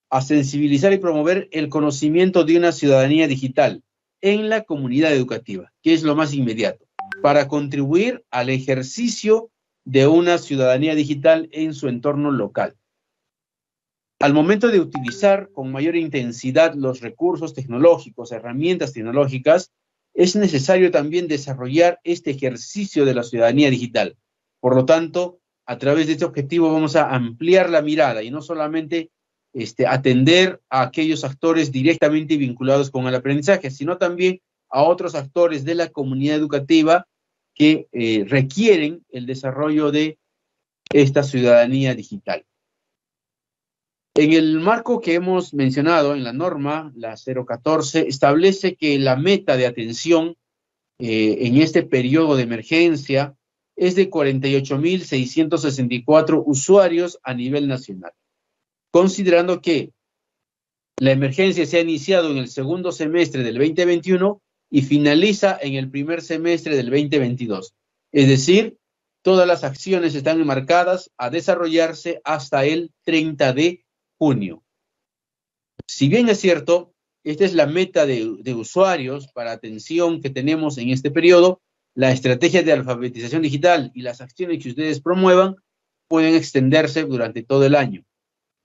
a sensibilizar y promover el conocimiento de una ciudadanía digital en la comunidad educativa, que es lo más inmediato, para contribuir al ejercicio de una ciudadanía digital en su entorno local. Al momento de utilizar con mayor intensidad los recursos tecnológicos, herramientas tecnológicas, es necesario también desarrollar este ejercicio de la ciudadanía digital. Por lo tanto, a través de este objetivo vamos a ampliar la mirada y no solamente este, atender a aquellos actores directamente vinculados con el aprendizaje, sino también a otros actores de la comunidad educativa que eh, requieren el desarrollo de esta ciudadanía digital. En el marco que hemos mencionado en la norma, la 014, establece que la meta de atención eh, en este periodo de emergencia es de 48.664 usuarios a nivel nacional, considerando que la emergencia se ha iniciado en el segundo semestre del 2021 y finaliza en el primer semestre del 2022. Es decir, todas las acciones están enmarcadas a desarrollarse hasta el 30 de junio. Si bien es cierto, esta es la meta de, usuarios para atención que tenemos en este periodo, la estrategia de alfabetización digital y las acciones que ustedes promuevan pueden extenderse durante todo el año.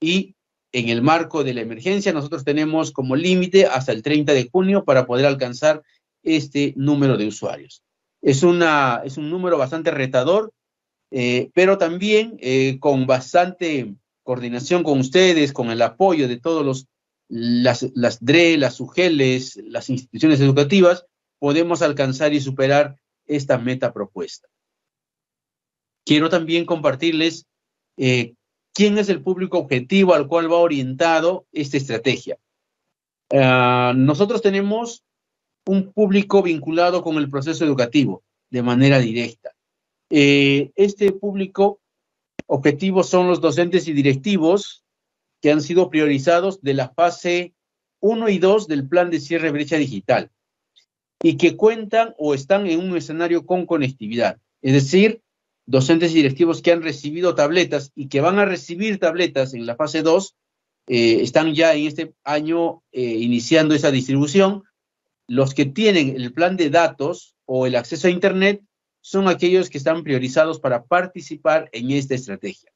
Y en el marco de la emergencia, nosotros tenemos como límite hasta el 30 de junio para poder alcanzar este número de usuarios. Es, una, es un número bastante retador, eh, pero también eh, con bastante coordinación con ustedes, con el apoyo de todos los las, las DRE, las UGELES, las instituciones educativas, podemos alcanzar y superar esta meta propuesta. Quiero también compartirles eh, quién es el público objetivo al cual va orientado esta estrategia. Ah, nosotros tenemos un público vinculado con el proceso educativo de manera directa. Eh, este público objetivo son los docentes y directivos que han sido priorizados de la fase 1 y 2 del plan de cierre brecha digital y que cuentan o están en un escenario con conectividad. Es decir, docentes y directivos que han recibido tabletas y que van a recibir tabletas en la fase 2, eh, están ya en este año eh, iniciando esa distribución. Los que tienen el plan de datos o el acceso a Internet son aquellos que están priorizados para participar en esta estrategia.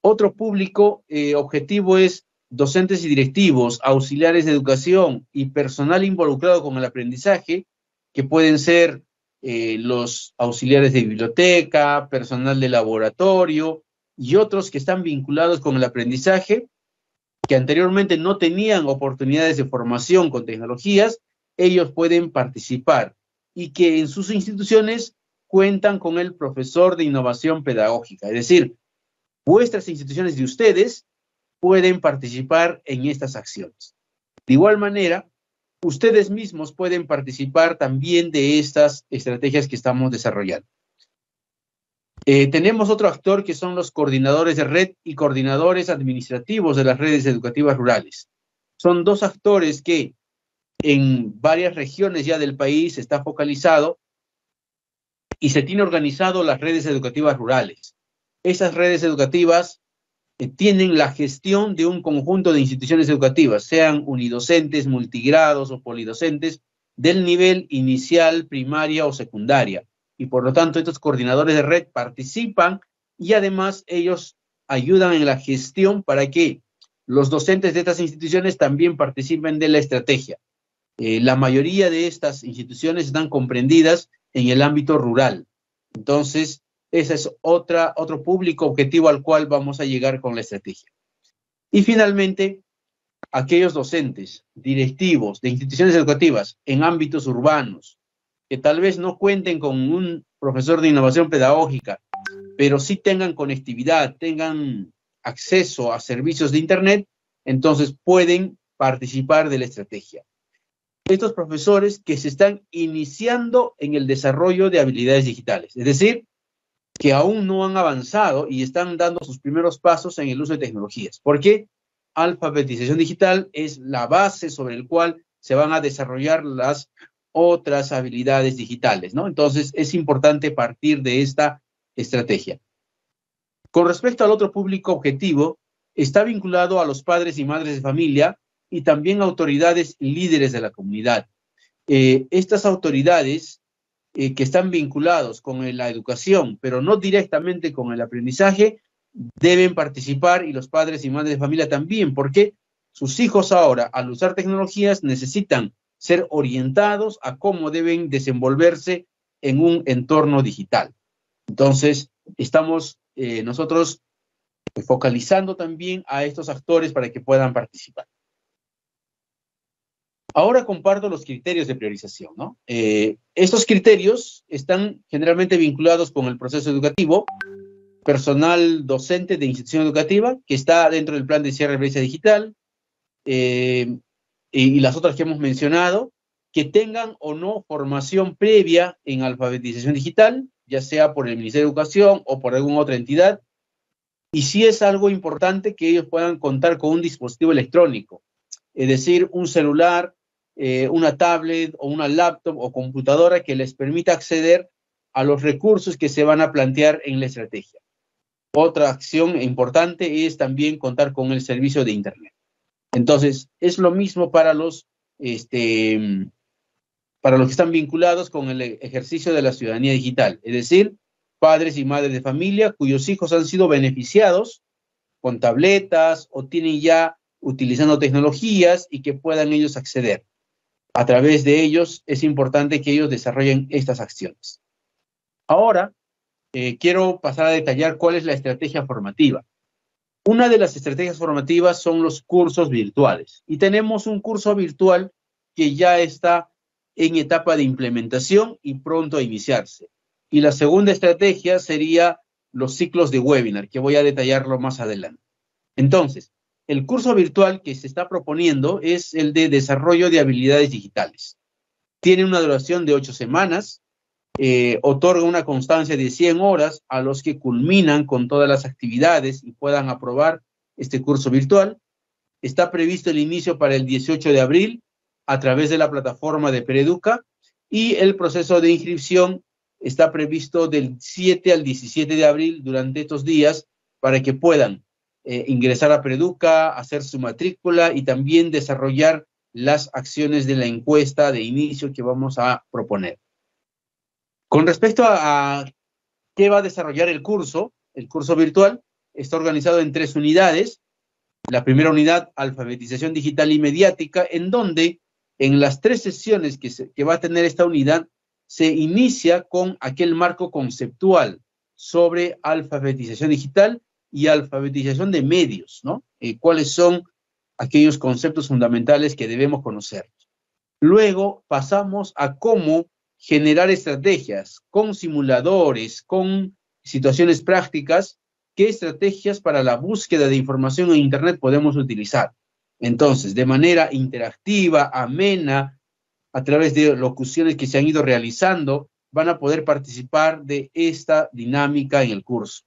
Otro público eh, objetivo es docentes y directivos, auxiliares de educación y personal involucrado con el aprendizaje, que pueden ser eh, los auxiliares de biblioteca, personal de laboratorio y otros que están vinculados con el aprendizaje, que anteriormente no tenían oportunidades de formación con tecnologías, ellos pueden participar y que en sus instituciones cuentan con el profesor de innovación pedagógica. Es decir, vuestras instituciones de ustedes pueden participar en estas acciones. De igual manera, ustedes mismos pueden participar también de estas estrategias que estamos desarrollando. Eh, tenemos otro actor que son los coordinadores de red y coordinadores administrativos de las redes educativas rurales. Son dos actores que en varias regiones ya del país está focalizado y se tiene organizado las redes educativas rurales. Esas redes educativas eh, tienen la gestión de un conjunto de instituciones educativas, sean unidocentes, multigrados o polidocentes, del nivel inicial, primaria o secundaria. Y por lo tanto, estos coordinadores de red participan y además ellos ayudan en la gestión para que los docentes de estas instituciones también participen de la estrategia. Eh, la mayoría de estas instituciones están comprendidas en el ámbito rural. Entonces, ese es otra, otro público objetivo al cual vamos a llegar con la estrategia. Y finalmente, aquellos docentes, directivos de instituciones educativas en ámbitos urbanos, que tal vez no cuenten con un profesor de innovación pedagógica, pero sí tengan conectividad, tengan acceso a servicios de Internet, entonces pueden participar de la estrategia estos profesores que se están iniciando en el desarrollo de habilidades digitales, es decir, que aún no han avanzado y están dando sus primeros pasos en el uso de tecnologías. Porque alfabetización digital es la base sobre el cual se van a desarrollar las otras habilidades digitales, ¿no? Entonces, es importante partir de esta estrategia. Con respecto al otro público objetivo, está vinculado a los padres y madres de familia y también autoridades líderes de la comunidad. Eh, estas autoridades eh, que están vinculados con la educación, pero no directamente con el aprendizaje, deben participar y los padres y madres de familia también, porque sus hijos ahora, al usar tecnologías, necesitan ser orientados a cómo deben desenvolverse en un entorno digital. Entonces, estamos eh, nosotros focalizando también a estos actores para que puedan participar. Ahora comparto los criterios de priorización. Eh, estos criterios están generalmente vinculados con el proceso educativo, personal docente de institución educativa, que está dentro del plan de cierre de brecha digital, eh, y, las otras que hemos mencionado, que tengan o no formación previa en alfabetización digital, ya sea por el Ministerio de Educación o por alguna otra entidad, y si es algo importante que ellos puedan contar con un dispositivo electrónico, es decir, un celular eh, una tablet o una laptop o computadora que les permita acceder a los recursos que se van a plantear en la estrategia. Otra acción importante es también contar con el servicio de Internet. Entonces, es lo mismo para los, este, para los que están vinculados con el ejercicio de la ciudadanía digital, es decir, padres y madres de familia cuyos hijos han sido beneficiados con tabletas o tienen ya utilizando tecnologías y que puedan ellos acceder a través de ellos es importante que ellos desarrollen estas acciones. Ahora, eh, quiero pasar a detallar cuál es la estrategia formativa. Una de las estrategias formativas son los cursos virtuales y tenemos un curso virtual que ya está en etapa de implementación y pronto a iniciarse. Y la segunda estrategia sería los ciclos de webinar, que voy a detallarlo más adelante. Entonces, el curso virtual que se está proponiendo es el de desarrollo de habilidades digitales. Tiene una duración de ocho semanas, eh, otorga una constancia de 100 horas a los que culminan con todas las actividades y puedan aprobar este curso virtual. Está previsto el inicio para el 18 de abril a través de la plataforma de Pereduca y el proceso de inscripción está previsto del 7 al 17 de abril durante estos días para que puedan eh, ingresar a Pereduca, hacer su matrícula y también desarrollar las acciones de la encuesta de inicio que vamos a proponer. Con respecto a, a qué va a desarrollar el curso, el curso virtual está organizado en tres unidades. La primera unidad, alfabetización digital y mediática, en donde en las tres sesiones que, va a tener esta unidad, se inicia con aquel marco conceptual sobre alfabetización digital y alfabetización de medios, ¿no? Eh, ¿Cuáles son aquellos conceptos fundamentales que debemos conocer? Luego pasamos a cómo generar estrategias con simuladores, con situaciones prácticas, qué estrategias para la búsqueda de información en Internet podemos utilizar. Entonces, de manera interactiva, amena, a través de locuciones que se han ido realizando, van a poder participar de esta dinámica en el curso.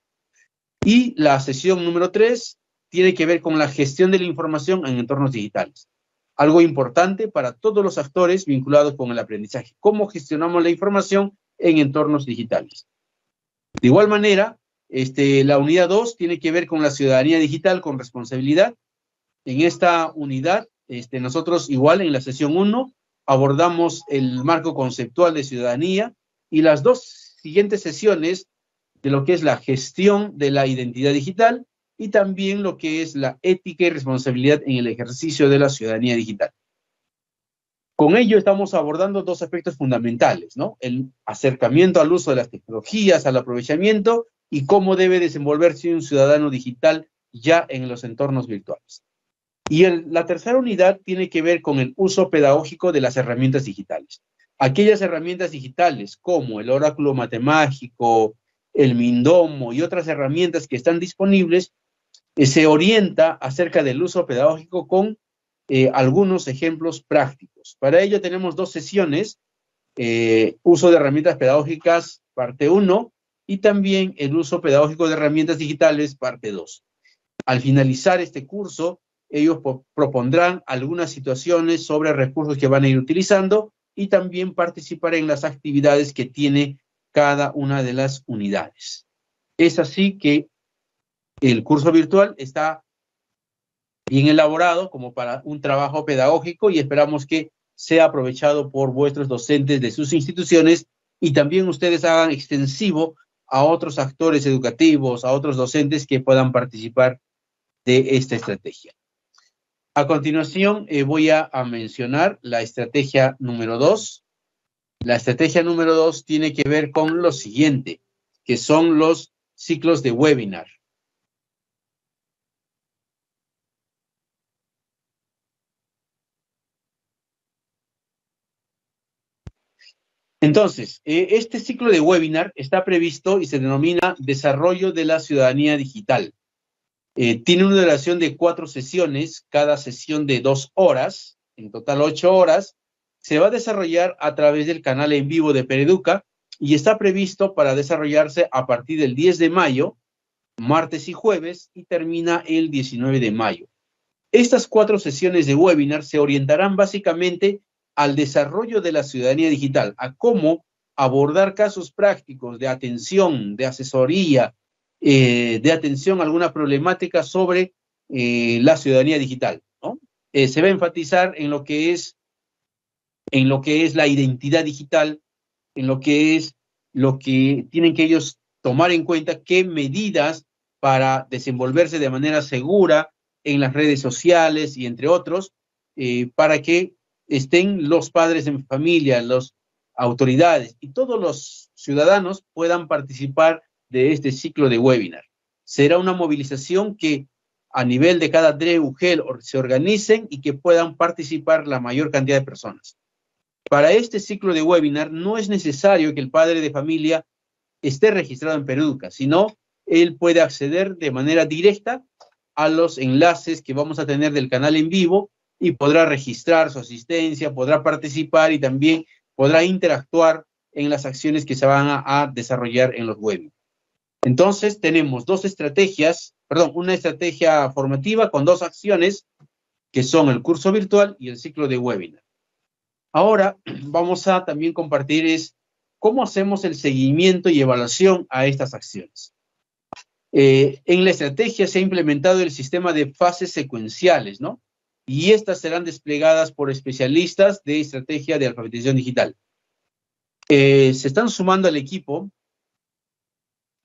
Y la sesión número tres tiene que ver con la gestión de la información en entornos digitales. Algo importante para todos los actores vinculados con el aprendizaje. ¿Cómo gestionamos la información en entornos digitales? De igual manera, este, la unidad 2 tiene que ver con la ciudadanía digital con responsabilidad en esta unidad, este, nosotros igual en la sesión 1 abordamos el marco conceptual de ciudadanía y las dos siguientes sesiones de lo que es la gestión de la identidad digital y también lo que es la ética y responsabilidad en el ejercicio de la ciudadanía digital. Con ello estamos abordando dos aspectos fundamentales, ¿no? El acercamiento al uso de las tecnologías, al aprovechamiento y cómo debe desenvolverse un ciudadano digital ya en los entornos virtuales. Y la tercera unidad tiene que ver con el uso pedagógico de las herramientas digitales. Aquellas herramientas digitales como el oráculo matemático, el Mindomo y otras herramientas que están disponibles, eh, se orienta acerca del uso pedagógico con eh, algunos ejemplos prácticos. Para ello tenemos dos sesiones, eh, uso de herramientas pedagógicas, parte 1, y también el uso pedagógico de herramientas digitales, parte 2. Al finalizar este curso, ellos propondrán algunas situaciones sobre recursos que van a ir utilizando y también participar en las actividades que tiene cada una de las unidades. Es así que el curso virtual está bien elaborado como para un trabajo pedagógico y esperamos que sea aprovechado por vuestros docentes de sus instituciones y también ustedes hagan extensivo a otros actores educativos, a otros docentes que puedan participar de esta estrategia. A continuación, eh, voy a, mencionar la estrategia número dos. La estrategia número dos tiene que ver con lo siguiente, que son los ciclos de webinar. Entonces, eh, este ciclo de webinar está previsto y se denomina Desarrollo de la Ciudadanía Digital. Eh, tiene una duración de cuatro sesiones, cada sesión de dos horas, en total ocho horas. Se va a desarrollar a través del canal en vivo de Pereduca y está previsto para desarrollarse a partir del 10 de mayo, martes y jueves, y termina el 19 de mayo. Estas cuatro sesiones de webinar se orientarán básicamente al desarrollo de la ciudadanía digital, a cómo abordar casos prácticos de atención, de asesoría, eh, de atención a alguna problemática sobre eh, la ciudadanía digital. Eh, se va a enfatizar en lo que es en lo que es la identidad digital, en lo que es lo que tienen que ellos tomar en cuenta, qué medidas para desenvolverse de manera segura en las redes sociales y entre otros, para que estén los padres en familia, las autoridades y todos los ciudadanos puedan participar de este ciclo de webinar. Será una movilización que a nivel de cada DREUGEL se organicen y que puedan participar la mayor cantidad de personas. Para este ciclo de webinar no es necesario que el padre de familia esté registrado en Peruca, sino él puede acceder de manera directa a los enlaces que vamos a tener del canal en vivo y podrá registrar su asistencia, podrá participar y también podrá interactuar en las acciones que se van a, desarrollar en los webinars. Entonces, tenemos dos estrategias, perdón, una estrategia formativa con dos acciones que son el curso virtual y el ciclo de webinar. Ahora vamos a también compartir es cómo hacemos el seguimiento y evaluación a estas acciones. Eh, en la estrategia se ha implementado el sistema de fases secuenciales, ¿no? Y estas serán desplegadas por especialistas de estrategia de alfabetización digital. Eh, se están sumando al equipo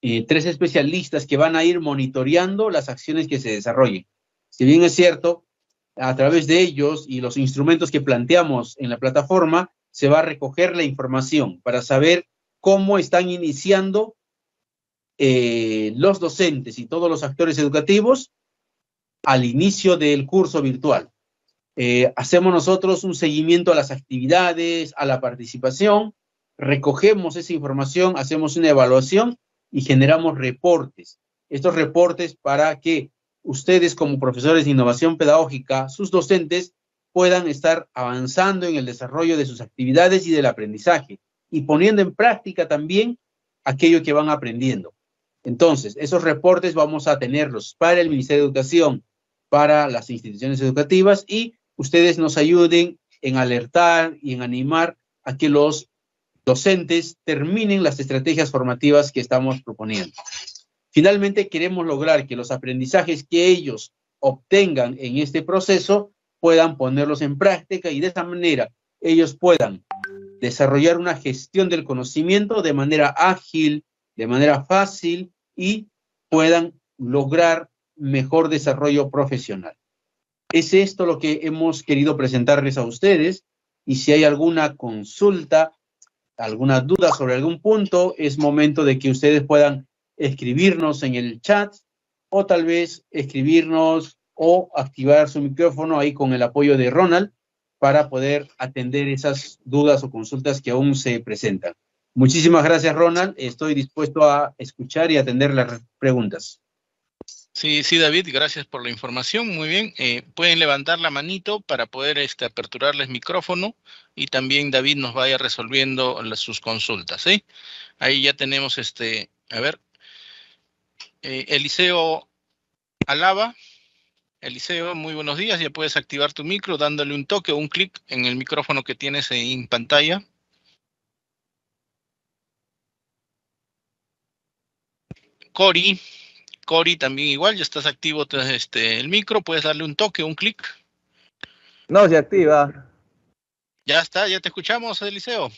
eh, tres especialistas que van a ir monitoreando las acciones que se desarrollen. Si bien es cierto, a través de ellos y los instrumentos que planteamos en la plataforma, se va a recoger la información para saber cómo están iniciando eh, los docentes y todos los actores educativos al inicio del curso virtual. Eh, hacemos nosotros un seguimiento a las actividades, a la participación, recogemos esa información, hacemos una evaluación y generamos reportes. Estos reportes para que ustedes como profesores de innovación pedagógica, sus docentes, puedan estar avanzando en el desarrollo de sus actividades y del aprendizaje y poniendo en práctica también aquello que van aprendiendo. Entonces, esos reportes vamos a tenerlos para el Ministerio de Educación, para las instituciones educativas y ustedes nos ayuden en alertar y en animar a que los docentes terminen las estrategias formativas que estamos proponiendo. Finalmente, queremos lograr que los aprendizajes que ellos obtengan en este proceso puedan ponerlos en práctica y de esa manera ellos puedan desarrollar una gestión del conocimiento de manera ágil, de manera fácil y puedan lograr mejor desarrollo profesional. Es esto lo que hemos querido presentarles a ustedes y si hay alguna consulta, alguna duda sobre algún punto, es momento de que ustedes puedan escribirnos en el chat o tal vez escribirnos o activar su micrófono ahí con el apoyo de Ronald para poder atender esas dudas o consultas que aún se presentan. Muchísimas gracias, Ronald. Estoy dispuesto a escuchar y atender las preguntas. Sí, sí, David, gracias por la información. Muy bien. Eh, pueden levantar la manito para poder este, aperturarles micrófono y también David nos vaya resolviendo sus consultas. Ahí ya tenemos, este, a ver, eh, Eliseo Alaba. Eliseo, muy buenos días. Ya puedes activar tu micro dándole un toque o un clic en el micrófono que tienes en pantalla. Cori, Cori también igual, ya estás activo este, el micro, puedes darle un toque, un clic. No, se activa. Ya está, ya te escuchamos, Eliseo.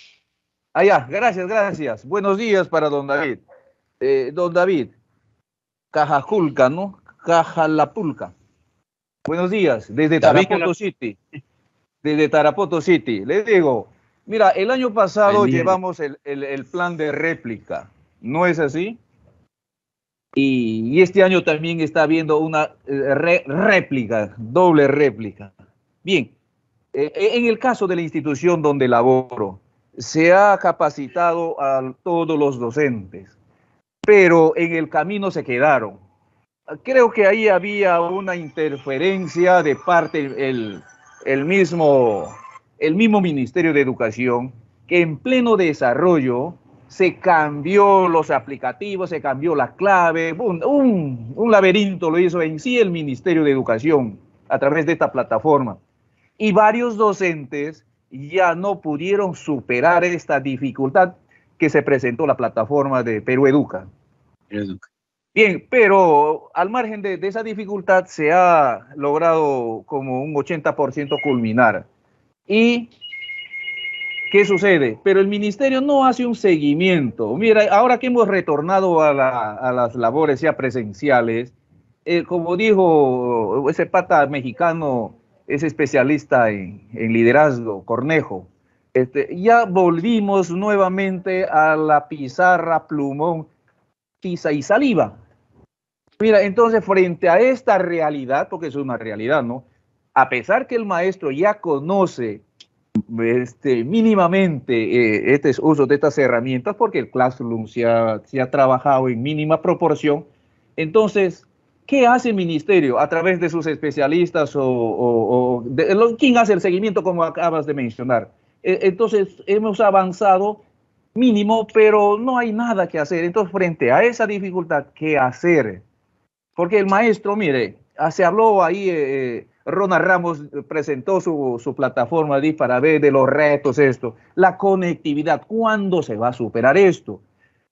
Ah, ya, gracias, gracias. Buenos días para don David. Eh, don David, Cajajulca, ¿no? Cajalapulca. Buenos días, desde Tarapoto City. Desde Tarapoto City. Le digo, mira, el año pasado llevamos el, plan de réplica, ¿no es así? Y, este año también está habiendo una eh, réplica, doble réplica. Bien, eh, en el caso de la institución donde laboro, se ha capacitado a todos los docentes, pero en el camino se quedaron creo que ahí había una interferencia de parte el mismo, el mismo Ministerio de Educación, que en pleno desarrollo se cambió los aplicativos, se cambió la clave, un, un, laberinto lo hizo en sí el Ministerio de Educación a través de esta plataforma. Y varios docentes ya no pudieron superar esta dificultad que se presentó la plataforma de Perú Educa. Educa. Bien, pero al margen de, esa dificultad se ha logrado como un 80% culminar. ¿Y qué sucede? Pero el ministerio no hace un seguimiento. Mira, ahora que hemos retornado a, las labores ya presenciales, eh, como dijo ese pata mexicano, ese especialista en, liderazgo, Cornejo, este, ya volvimos nuevamente a la pizarra, plumón, tiza y saliva. Mira, entonces frente a esta realidad, porque es una realidad, ¿no? A pesar que el maestro ya conoce este, mínimamente eh, este uso de estas herramientas, porque el Classroom se ha, se ha trabajado en mínima proporción, Entonces, ¿qué hace el ministerio a través de sus especialistas o, quién hace el seguimiento como acabas de mencionar? E, entonces, hemos avanzado mínimo, pero no hay nada que hacer. Entonces, frente a esa dificultad, ¿qué hacer? Porque el maestro, mire, se habló ahí, eh, eh, Ronald Ramos presentó su, su plataforma para ver de los retos esto, la conectividad, ¿cuándo se va a superar esto?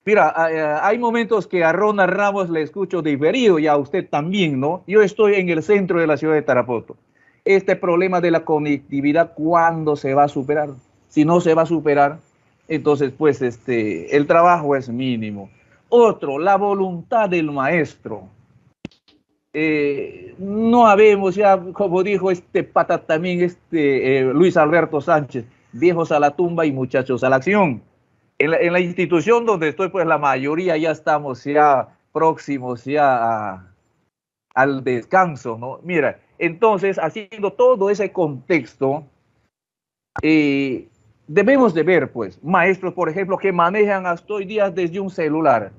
Mira, eh, hay momentos que a Ronald Ramos le escucho diferido y a usted también, ¿no? Yo estoy en el centro de la ciudad de Tarapoto. Este problema de la conectividad, ¿cuándo se va a superar? Si no se va a superar, entonces pues este, el trabajo es mínimo. Otro, la voluntad del maestro. Eh, no habemos ya, como dijo este pata también, este eh, Luis Alberto Sánchez, viejos a la tumba y muchachos a la acción en la, institución donde estoy, pues la mayoría ya estamos ya próximos ya al descanso, ¿no? Mira, entonces, haciendo todo ese contexto, eh, debemos de ver, pues, maestros, por ejemplo, que manejan hasta hoy día desde un celular.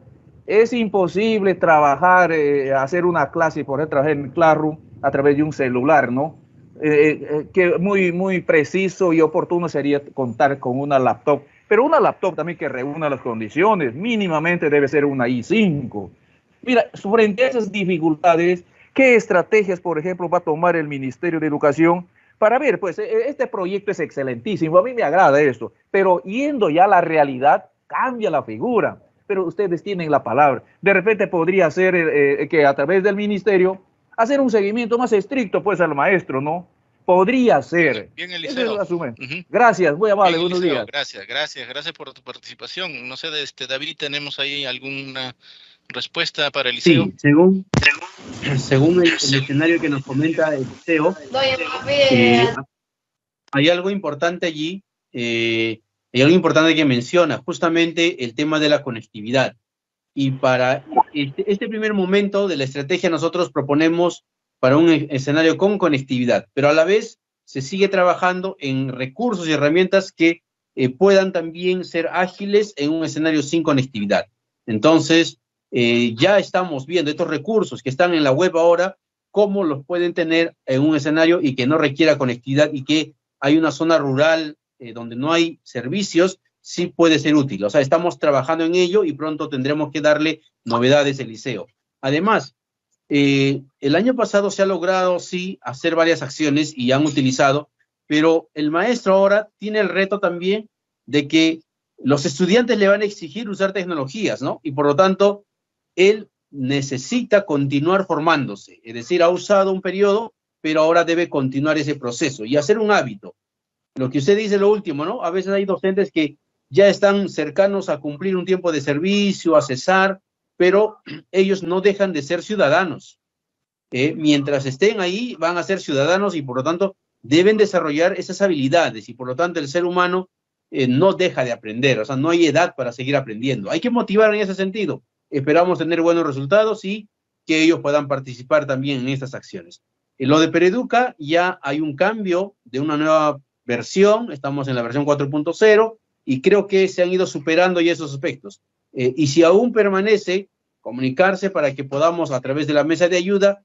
Es imposible trabajar, eh, hacer una clase, por ejemplo, en Classroom a través de un celular, ¿no? Eh, que muy, muy preciso y oportuno sería contar con una laptop pero una laptop también que reúna las condiciones, mínimamente debe ser una i5. Mira, frente a esas dificultades, ¿qué estrategias, por ejemplo, va a tomar el Ministerio de Educación para ver, pues e, este proyecto es excelentísimo, a mí me agrada esto, pero yendo ya a la realidad, cambia la figura. Pero ustedes tienen la palabra. De repente podría ser eh, eh, que a través del ministerio hacer un seguimiento más estricto, pues, al maestro, ¿no? Podría ser. Bien, Eliseo. Gracias, muy amable, buenos días. Gracias, gracias, gracias por tu participación. No sé, este, David, ¿tenemos ahí alguna respuesta para Eliseo? Sí, según, según el, escenario que nos comenta Eliseo, eh, hay algo importante allí, eh, hay algo importante que menciona, justamente el tema de la conectividad. Y para este, este primer momento de la estrategia nosotros proponemos para un escenario con conectividad, pero a la vez se sigue trabajando en recursos y herramientas que eh, puedan también ser ágiles en un escenario sin conectividad. Entonces, eh, ya estamos viendo estos recursos que están en la web ahora, cómo los pueden tener en un escenario y que no requiera conectividad y que hay una zona rural eh, donde no hay servicios, sí puede ser útil. O sea, estamos trabajando en ello y pronto tendremos que darle novedades al liceo. Además, eh, el año pasado se ha logrado, sí, hacer varias acciones y han utilizado, pero el maestro ahora tiene el reto también de que los estudiantes le van a exigir usar tecnologías, ¿no? Y por lo tanto, él necesita continuar formándose, es decir, ha usado un periodo, pero ahora debe continuar ese proceso y hacer un hábito. Lo que usted dice lo último, ¿no? A veces hay docentes que ya están cercanos a cumplir un tiempo de servicio, a cesar, pero ellos no dejan de ser ciudadanos. Eh, mientras estén ahí, van a ser ciudadanos y por lo tanto deben desarrollar esas habilidades y por lo tanto el ser humano eh, no deja de aprender, o sea, no hay edad para seguir aprendiendo. Hay que motivar en ese sentido. Esperamos tener buenos resultados y que ellos puedan participar también en estas acciones. En lo de Pereduca ya hay un cambio de una nueva versión, estamos en la versión 4.0 y creo que se han ido superando ya esos aspectos. Eh, y si aún permanece, comunicarse para que podamos a través de la mesa de ayuda,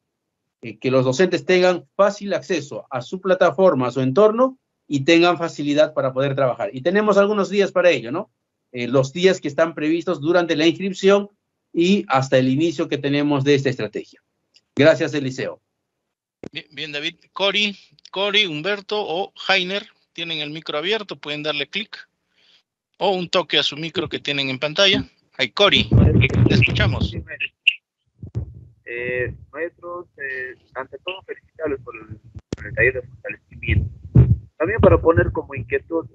eh, que los docentes tengan fácil acceso a su plataforma, a su entorno y tengan facilidad para poder trabajar. Y tenemos algunos días para ello, ¿no? Eh, los días que están previstos durante la inscripción y hasta el inicio que tenemos de esta estrategia. Gracias, Eliseo. Bien, bien David. Cori, Cori, Humberto o Jainer tienen el micro abierto, pueden darle clic o un toque a su micro que tienen en pantalla. Ay, Cori, te escuchamos. Eh, maestros, eh, ante todo felicitarles por el, taller de fortalecimiento. También para poner como inquietud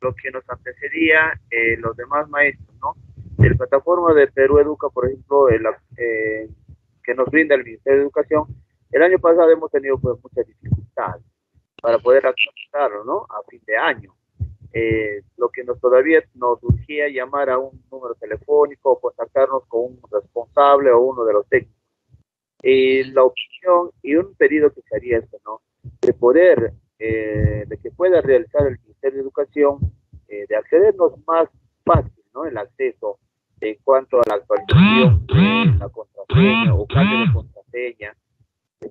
lo que nos antecedía eh, los demás maestros, ¿no? La plataforma de Perú Educa, por ejemplo, eh, que nos brinda el Ministerio de Educación, el año pasado hemos tenido pues muchas dificultades para poder actualizarlo, ¿no? A fin de año. Eh, lo que nos todavía nos urgía llamar a un número telefónico o contactarnos con un responsable o uno de los técnicos. Eh, la opción y un pedido que sería esto, ¿no? De poder, eh, de que pueda realizar el Ministerio de Educación, de accedernos más fácil, ¿no? El acceso en cuanto a la actualización de la contraseña o cambio de contraseña,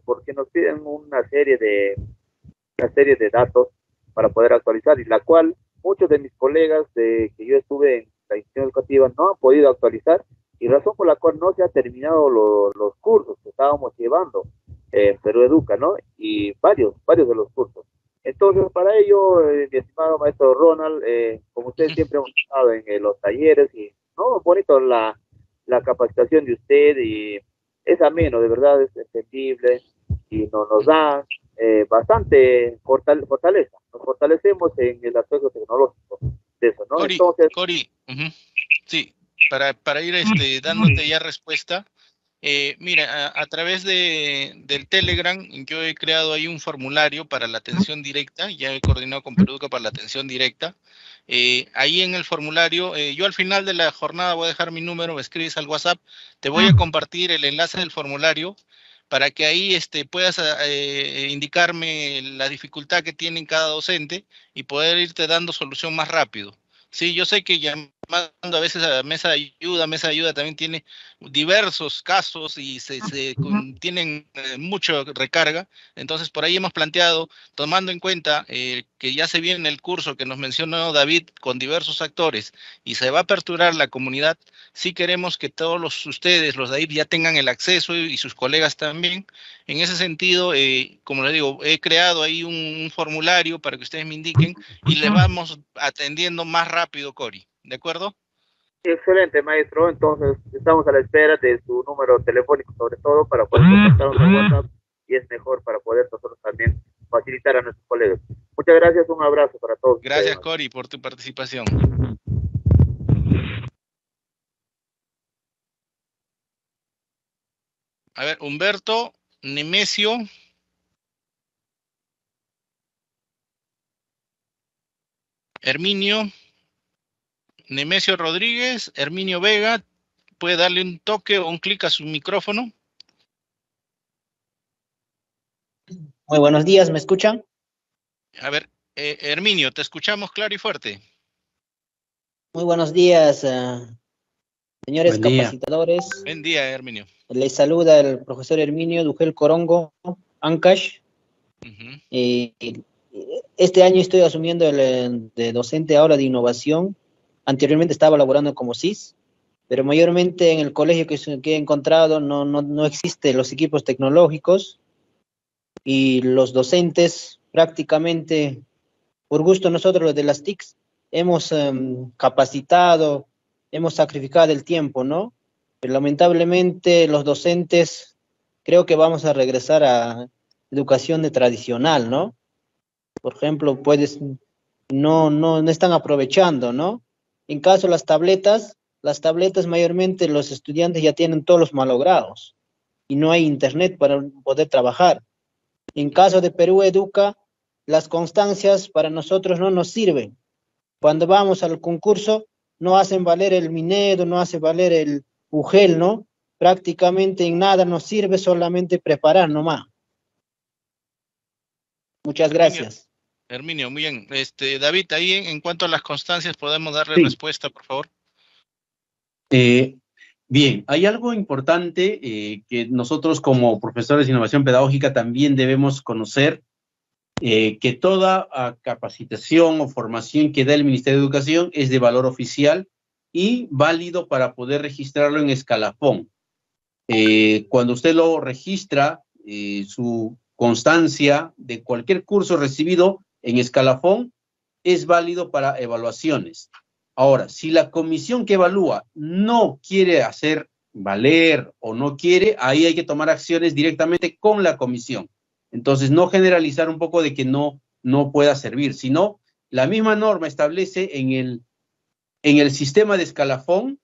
porque nos piden una serie de una serie de datos para poder actualizar y la cual muchos de mis colegas de que yo estuve en la institución educativa no han podido actualizar y razón por la cual no se han terminado los cursos que estábamos llevando en Perú Educa, ¿no? Y varios, varios de los cursos. Entonces, para ello, eh, mi estimado maestro Ronald, eh, como ustedes siempre hemos estado en eh, los talleres y, ¿no? Bonito la, la capacitación de usted y es ameno, de verdad es entendible y no, nos da eh, bastante fortaleza. Nos fortalecemos en el aspecto tecnológico de eso, ¿no? Cori, Entonces, Cori, sí, para, para ir este, dándote ya respuesta, eh, mira, a, través de, del Telegram, yo he creado ahí un formulario para la atención directa, ya he coordinado con Peruca para la atención directa. Eh, ahí en el formulario, eh, yo al final de la jornada voy a dejar mi número, me escribes al WhatsApp, te voy a compartir el enlace del formulario para que ahí este, puedas indicarme la dificultad que tiene cada docente y poder irte dando solución más rápido. Sí, yo sé que llamando a veces a mesa de ayuda, mesa de ayuda también tiene diversos casos y se, tienen eh, mucho recarga. Entonces, por ahí hemos planteado, tomando en cuenta eh, que ya se viene el curso que nos mencionó David con diversos actores y se va a aperturar la comunidad, sí queremos que todos los, ustedes, los David, ya tengan el acceso y, sus colegas también. En ese sentido, eh, como les digo, he creado ahí un, formulario para que ustedes me indiquen y le vamos atendiendo más rápido, Cori. ¿De acuerdo? Excelente, maestro. Entonces, estamos a la espera de su número telefónico, sobre todo, para poder contactarnos en WhatsApp y es mejor para poder nosotros también facilitar a nuestros colegas. Muchas gracias, un abrazo para todos. Gracias, Cori, por tu participación. A ver, Humberto Nemesio. Herminio. Nemesio Rodríguez, Herminio Vega, puede darle un toque o un clic a su micrófono. Muy buenos días, ¿me escuchan? A ver, eh, Herminio, te escuchamos claro y fuerte. Muy buenos días, eh, señores capacitadores. Buen día, Herminio. Les saluda el profesor Herminio Dugel Corongo, Ancash. este año estoy asumiendo el de docente ahora de innovación Anteriormente estaba laborando como CIS, pero mayormente en el colegio que, he encontrado no, no, no existen los equipos tecnológicos y los docentes prácticamente, por gusto nosotros los de las TICs, hemos em, capacitado, hemos sacrificado el tiempo, ¿no? Pero lamentablemente los docentes creo que vamos a regresar a educación de tradicional, ¿no? Por ejemplo, puedes, no, no, no están aprovechando, ¿no? En caso de las tabletas, las tabletas mayormente los estudiantes ya tienen todos los malogrados y no hay internet para poder trabajar. En caso de Perú Educa, las constancias para nosotros no nos sirven. Cuando vamos al concurso, no hacen valer el Minedo, no hace valer el UGEL, ¿no? Prácticamente en nada nos sirve solamente preparar nomás. Muchas gracias. Herminio, muy bien. Este, David, ahí en, cuanto a las constancias, ¿podemos darle respuesta, por favor? Eh, bien, hay algo importante eh, que nosotros como profesores de innovación pedagógica también debemos conocer, eh, que toda ah, capacitación o formación que da el Ministerio de Educación es de valor oficial y válido para poder registrarlo en escalafón. cuando usted lo registra, su constancia de cualquier curso recibido en escalafón es válido para evaluaciones. Ahora, si la comisión que evalúa no quiere hacer valer o no quiere, ahí hay que tomar acciones directamente con la comisión. Entonces, no generalizar un poco de que no, no pueda servir, sino la misma norma establece en el, en el sistema de escalafón,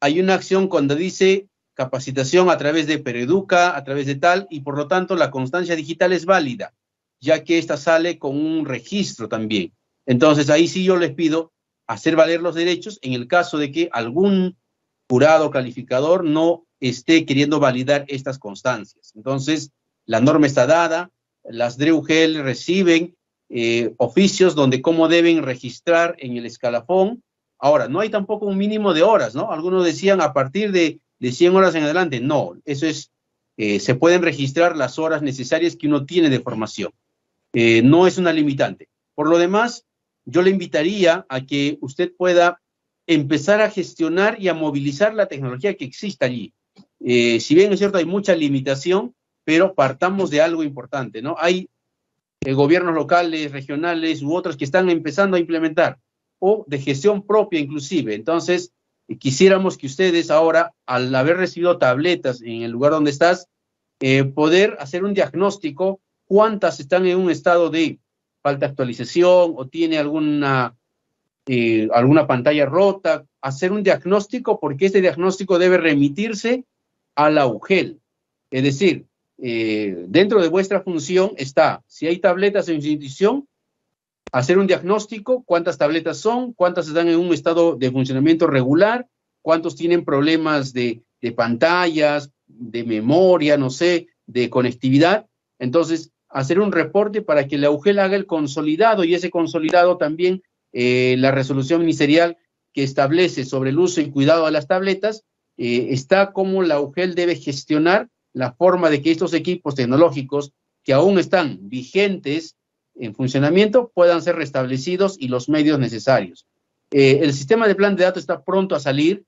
hay una acción cuando dice capacitación a través de Pereduca, a través de tal, y por lo tanto la constancia digital es válida ya que esta sale con un registro también. Entonces ahí sí yo les pido hacer valer los derechos en el caso de que algún jurado calificador no esté queriendo validar estas constancias. Entonces, la norma está dada, las DREUGEL reciben eh, oficios donde cómo deben registrar en el escalafón Ahora, no hay tampoco un mínimo de horas, ¿no? Algunos decían a partir de, de 100 horas en adelante. No, eso es, eh, se pueden registrar las horas necesarias que uno tiene de formación. Eh, no es una limitante. Por lo demás, yo le invitaría a que usted pueda empezar a gestionar y a movilizar la tecnología que existe allí. Eh, si bien es cierto, hay mucha limitación, pero partamos de algo importante, ¿no? Hay eh, gobiernos locales, regionales u otros que están empezando a implementar, o de gestión propia inclusive. Entonces, eh, quisiéramos que ustedes ahora, al haber recibido tabletas en el lugar donde estás, poder hacer un diagnóstico cuántas están en un estado de falta de actualización o tiene alguna, eh, alguna pantalla rota, hacer un diagnóstico porque este diagnóstico debe remitirse a la UGEL. Es decir, eh, dentro de vuestra función está, si hay tabletas en institución, hacer un diagnóstico, cuántas tabletas son, cuántas están en un estado de funcionamiento regular, cuántos tienen problemas de, de pantallas, de memoria, no sé, de conectividad. Entonces, hacer un reporte para que la UGEL haga el consolidado y ese consolidado también eh, la resolución ministerial que establece sobre el uso y cuidado de las tabletas, eh, está como la UGEL debe gestionar la forma de que estos equipos tecnológicos que aún están vigentes en funcionamiento puedan ser restablecidos y los medios necesarios. Eh, el sistema de plan de datos está pronto a salir,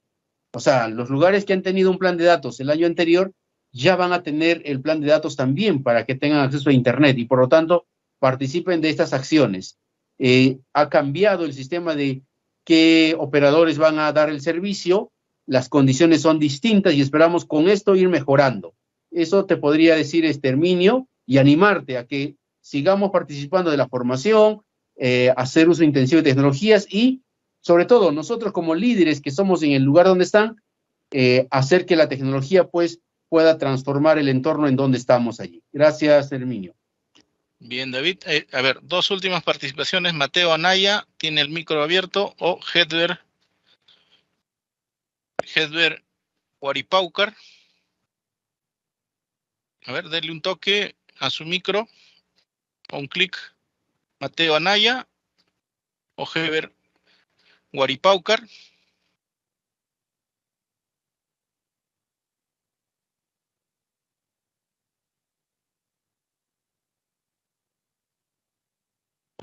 o sea, los lugares que han tenido un plan de datos el año anterior ya van a tener el plan de datos también para que tengan acceso a Internet y por lo tanto participen de estas acciones. Eh, ha cambiado el sistema de qué operadores van a dar el servicio, las condiciones son distintas y esperamos con esto ir mejorando. Eso te podría decir Exterminio y animarte a que sigamos participando de la formación, eh, hacer uso intensivo de tecnologías y sobre todo nosotros como líderes que somos en el lugar donde están, eh, hacer que la tecnología pues pueda transformar el entorno en donde estamos allí. Gracias, Herminio. Bien, David. Eh, a ver, dos últimas participaciones. Mateo Anaya tiene el micro abierto o Hedber, Hedber Waripaucar. A ver, denle un toque a su micro o un clic. Mateo Anaya o Hedber Waripaucar.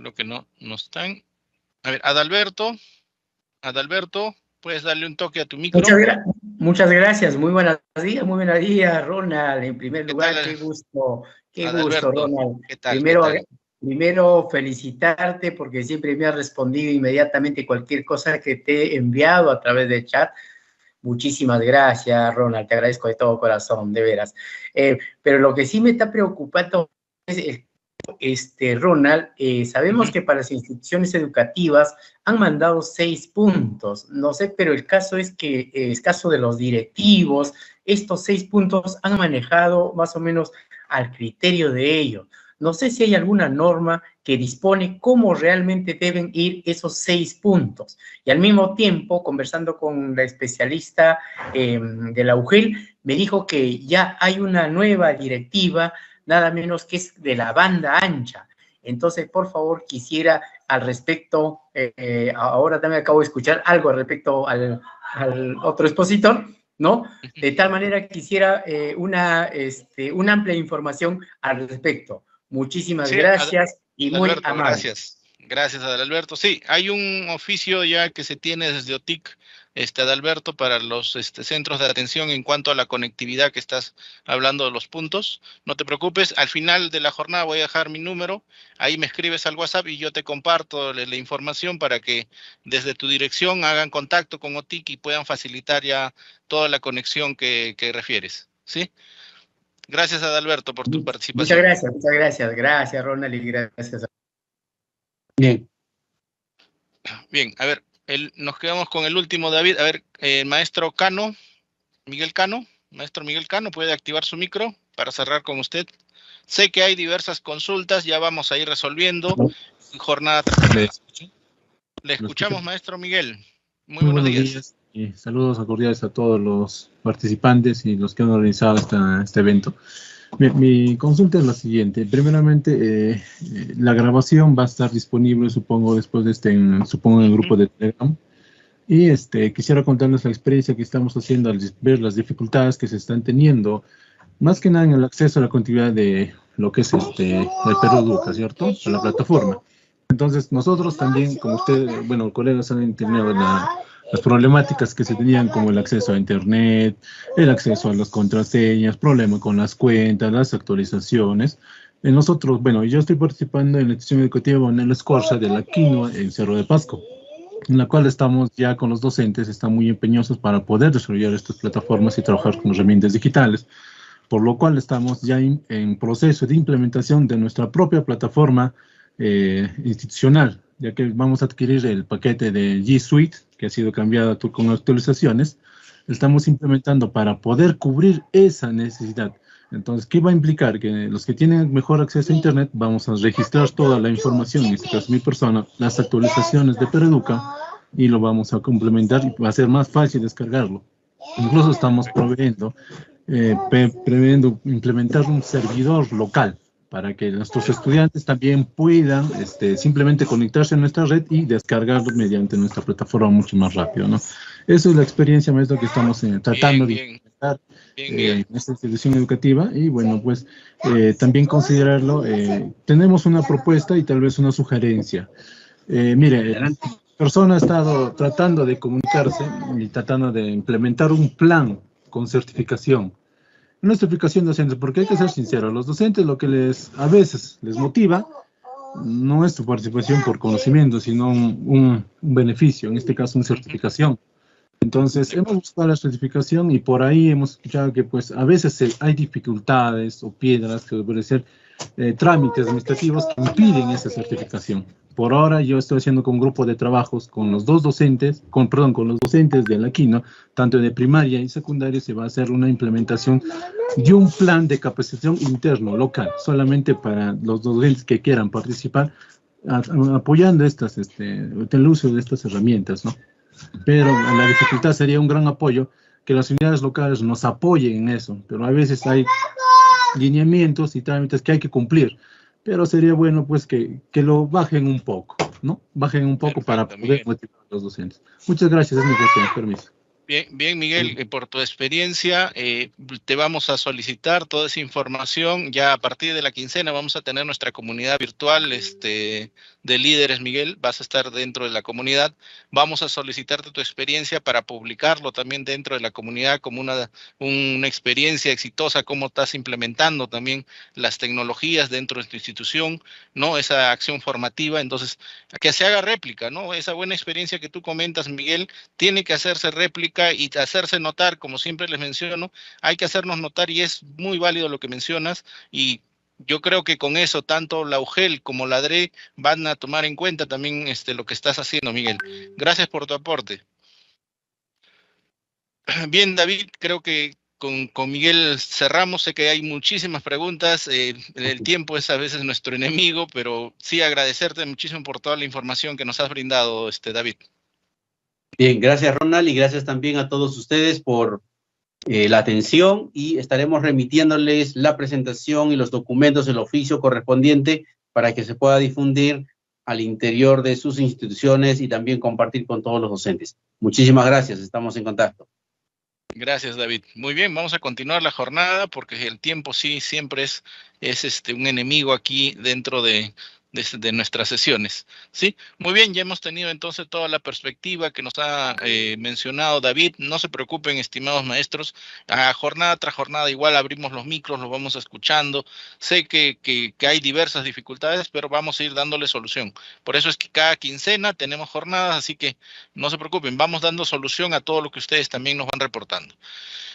Creo que no, no están. A ver, Adalberto. Adalberto, puedes darle un toque a tu micro. Muchas, gracias, muy buenos días, muy buenos días, Ronald. En primer lugar, qué gusto, qué gusto, Ronald. primero, primero felicitarte porque siempre me has respondido inmediatamente cualquier cosa que te he enviado a través de chat. Muchísimas gracias, Ronald. Te agradezco de todo corazón, de veras. Eh, pero lo que sí me está preocupando es el este, Ronald, eh, sabemos que para las instituciones educativas han mandado seis puntos, no sé, pero el caso es que, eh, el caso de los directivos, estos seis puntos han manejado más o menos al criterio de ellos. No sé si hay alguna norma que dispone cómo realmente deben ir esos seis puntos. Y al mismo tiempo, conversando con la especialista em, de la UGEL, me dijo que ya hay una nueva directiva nada menos que es de la banda ancha. Entonces, por favor, quisiera al respecto, eh, eh, ahora también acabo de escuchar algo respecto al, otro expositor, ¿no? De tal manera quisiera eh, una, este, una amplia información al respecto. Muchísimas gracias y muy amable. Gracias, gracias Adalberto. Sí, hay un oficio ya que se tiene desde OTIC este, Adalberto, para los este, centros de atención en cuanto a la conectividad que estás hablando de los puntos. No te preocupes, al final de la jornada voy a dejar mi número, ahí me escribes al WhatsApp y yo te comparto la, información para que desde tu dirección hagan contacto con OTIC y puedan facilitar ya toda la conexión que, refieres. ¿Sí? Gracias, Adalberto, por tu participación. Muchas gracias, muchas gracias. Gracias, Ronald, y gracias. Bien. Bien, a ver, nos quedamos con el último, David. A ver, eh, maestro Cano, Miguel Cano, maestro Miguel Cano, puede activar su micro para cerrar con usted. Sé que hay diversas consultas, ya vamos a ir resolviendo. Jornada. Le escuchamos, maestro Miguel. Muy, buenos, días. Y saludos cordiales a todos los participantes y los que han organizado este evento. Mi, consulta es la siguiente. Primeramente, eh, eh, la grabación va a estar disponible, supongo, después de este, en, supongo, en el grupo de Telegram. Y este, quisiera contarles la experiencia que estamos haciendo al ver las dificultades que se están teniendo, más que nada en el acceso a la continuidad de lo que es este, el Perú Educa, ¿cierto? A la plataforma. Entonces, nosotros también, como ustedes, bueno, colegas han entendido las problemáticas que se tenían como el acceso a Internet, el acceso a las contraseñas, problema con las cuentas, las actualizaciones. En nosotros, bueno, yo estoy participando en la institución educativa el Escorza de la Quinoa en Cerro de Pasco en la cual estamos ya con los docentes, están muy empeñosos para poder desarrollar estas plataformas y trabajar con herramientas digitales, por lo cual estamos ya en proceso de implementación de nuestra propia plataforma eh, institucional, ya que vamos a adquirir el paquete de G Suite, que ha sido cambiado con actualizaciones, estamos implementando para poder cubrir esa necesidad entonces, ¿qué va a implicar? Que los que tienen mejor acceso a Internet vamos a registrar toda la información, en este caso mi persona, las actualizaciones de Pereduca y lo vamos a complementar y va a ser más fácil descargarlo. Incluso estamos proveyendo, eh, previendo implementar un servidor local para que nuestros estudiantes también puedan este, simplemente conectarse a nuestra red y descargarlo mediante nuestra plataforma mucho más rápido, ¿no? Esa es la experiencia, maestro, que estamos eh, tratando de implementar eh, en esta institución educativa y bueno, pues eh, también considerarlo, eh, tenemos una propuesta y tal vez una sugerencia. mire, la persona ha estado tratando de comunicarse y tratando de implementar un plan con certificación. Una certificación docente, porque hay que ser sincero, los docentes lo que les a veces les motiva no es su participación por conocimiento, sino un, beneficio, en este caso una certificación. Entonces, hemos buscado la certificación y por ahí hemos escuchado que pues a veces hay dificultades o piedras que pueden ser eh, trámites administrativos que impiden esa certificación. Por ahora yo estoy haciendo con un grupo de trabajos con los dos docentes, con, perdón, con los docentes de la Quino, tanto de primaria y secundaria, se va a hacer una implementación de un plan de capacitación interno, local, solamente para los docentes que quieran participar, apoyando estas, este, el uso de estas herramientas, ¿no? pero la dificultad sería un gran apoyo que las unidades locales nos apoyen en eso, pero a veces hay lineamientos y trámites que hay que cumplir, pero sería bueno pues que, que lo bajen un poco, ¿no? Bajen un poco para poder motivar a los docentes. Muchas gracias, es mi cuestión, permiso. Bien, bien Miguel, eh, por tu experiencia, eh, te vamos a solicitar toda esa información. Ya a partir de la quincena vamos a tener nuestra comunidad virtual este, de líderes, Miguel. Vas a estar dentro de la comunidad. Vamos a solicitarte tu experiencia para publicarlo también dentro de la comunidad como una, una experiencia exitosa, cómo estás implementando también las tecnologías dentro de tu institución, ¿no? Esa acción formativa. Entonces, que se haga réplica, ¿no? Esa buena experiencia que tú comentas, Miguel, tiene que hacerse réplica y hacerse notar, como siempre les menciono, hay que hacernos notar y es muy válido lo que mencionas y yo creo que con eso tanto la UGEL como la DRE van a tomar en cuenta también este, lo que estás haciendo, Miguel. Gracias por tu aporte. Bien, David, creo que con, Miguel cerramos. Sé que hay muchísimas preguntas. Eh, el tiempo es a veces nuestro enemigo, pero sí agradecerte muchísimo por toda la información que nos has brindado, este, David. Bien, gracias Ronald y gracias también a todos ustedes por eh, la atención y estaremos remitiéndoles la presentación y los documentos, el oficio correspondiente para que se pueda difundir al interior de sus instituciones y también compartir con todos los docentes. Muchísimas gracias, estamos en contacto. Gracias, David. Muy bien, vamos a continuar la jornada porque el tiempo sí siempre es, es este, un enemigo aquí dentro de, de, nuestras sesiones. ¿sí? Muy bien, ya hemos tenido entonces toda la perspectiva que nos ha eh, mencionado David. No se preocupen, estimados maestros. A jornada tras jornada igual abrimos los micros, los vamos escuchando. Sé que, que, hay diversas dificultades, pero vamos a ir dándole solución. Por eso es que cada quincena tenemos jornadas, así que no se preocupen, vamos dando solución a todo lo que ustedes también nos van reportando.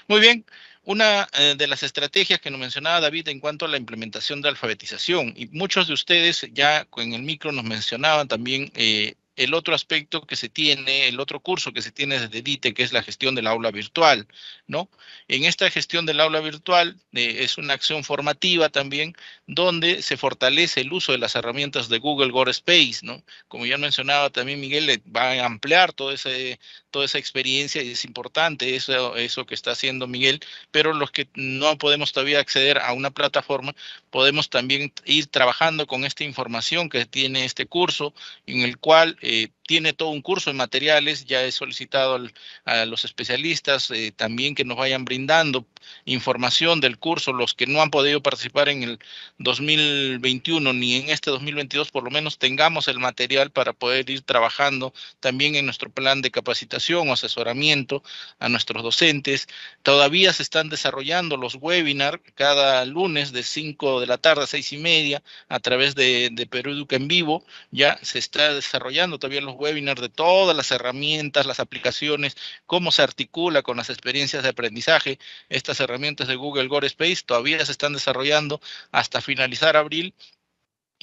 Muy bien. Una eh, de las estrategias que nos mencionaba David en cuanto a la implementación de alfabetización, y muchos de ustedes ya en el micro nos mencionaban también eh, el otro aspecto que se tiene, el otro curso que se tiene desde DITE, que es la gestión del aula virtual, ¿no? En esta gestión del aula virtual eh, es una acción formativa también, donde se fortalece el uso de las herramientas de Google Go Space, ¿no? Como ya mencionaba también Miguel, va a ampliar todo ese, toda esa experiencia y es importante eso, eso que está haciendo Miguel, pero los que no podemos todavía acceder a una plataforma, podemos también ir trabajando con esta información que tiene este curso, en el cual eh, tiene todo un curso de materiales, ya he solicitado a los especialistas eh, también que nos vayan brindando información del curso, los que no han podido participar en el 2021 ni en este 2022, por lo menos tengamos el material para poder ir trabajando también en nuestro plan de capacitación o asesoramiento a nuestros docentes. Todavía se están desarrollando los webinars cada lunes de 5 de la tarde a 6 y media a través de, de Perú Educa en vivo, ya se está desarrollando todavía los webinars de todas las herramientas, las aplicaciones, cómo se articula con las experiencias de aprendizaje. Estas herramientas de Google Gore Space todavía se están desarrollando hasta finalizar abril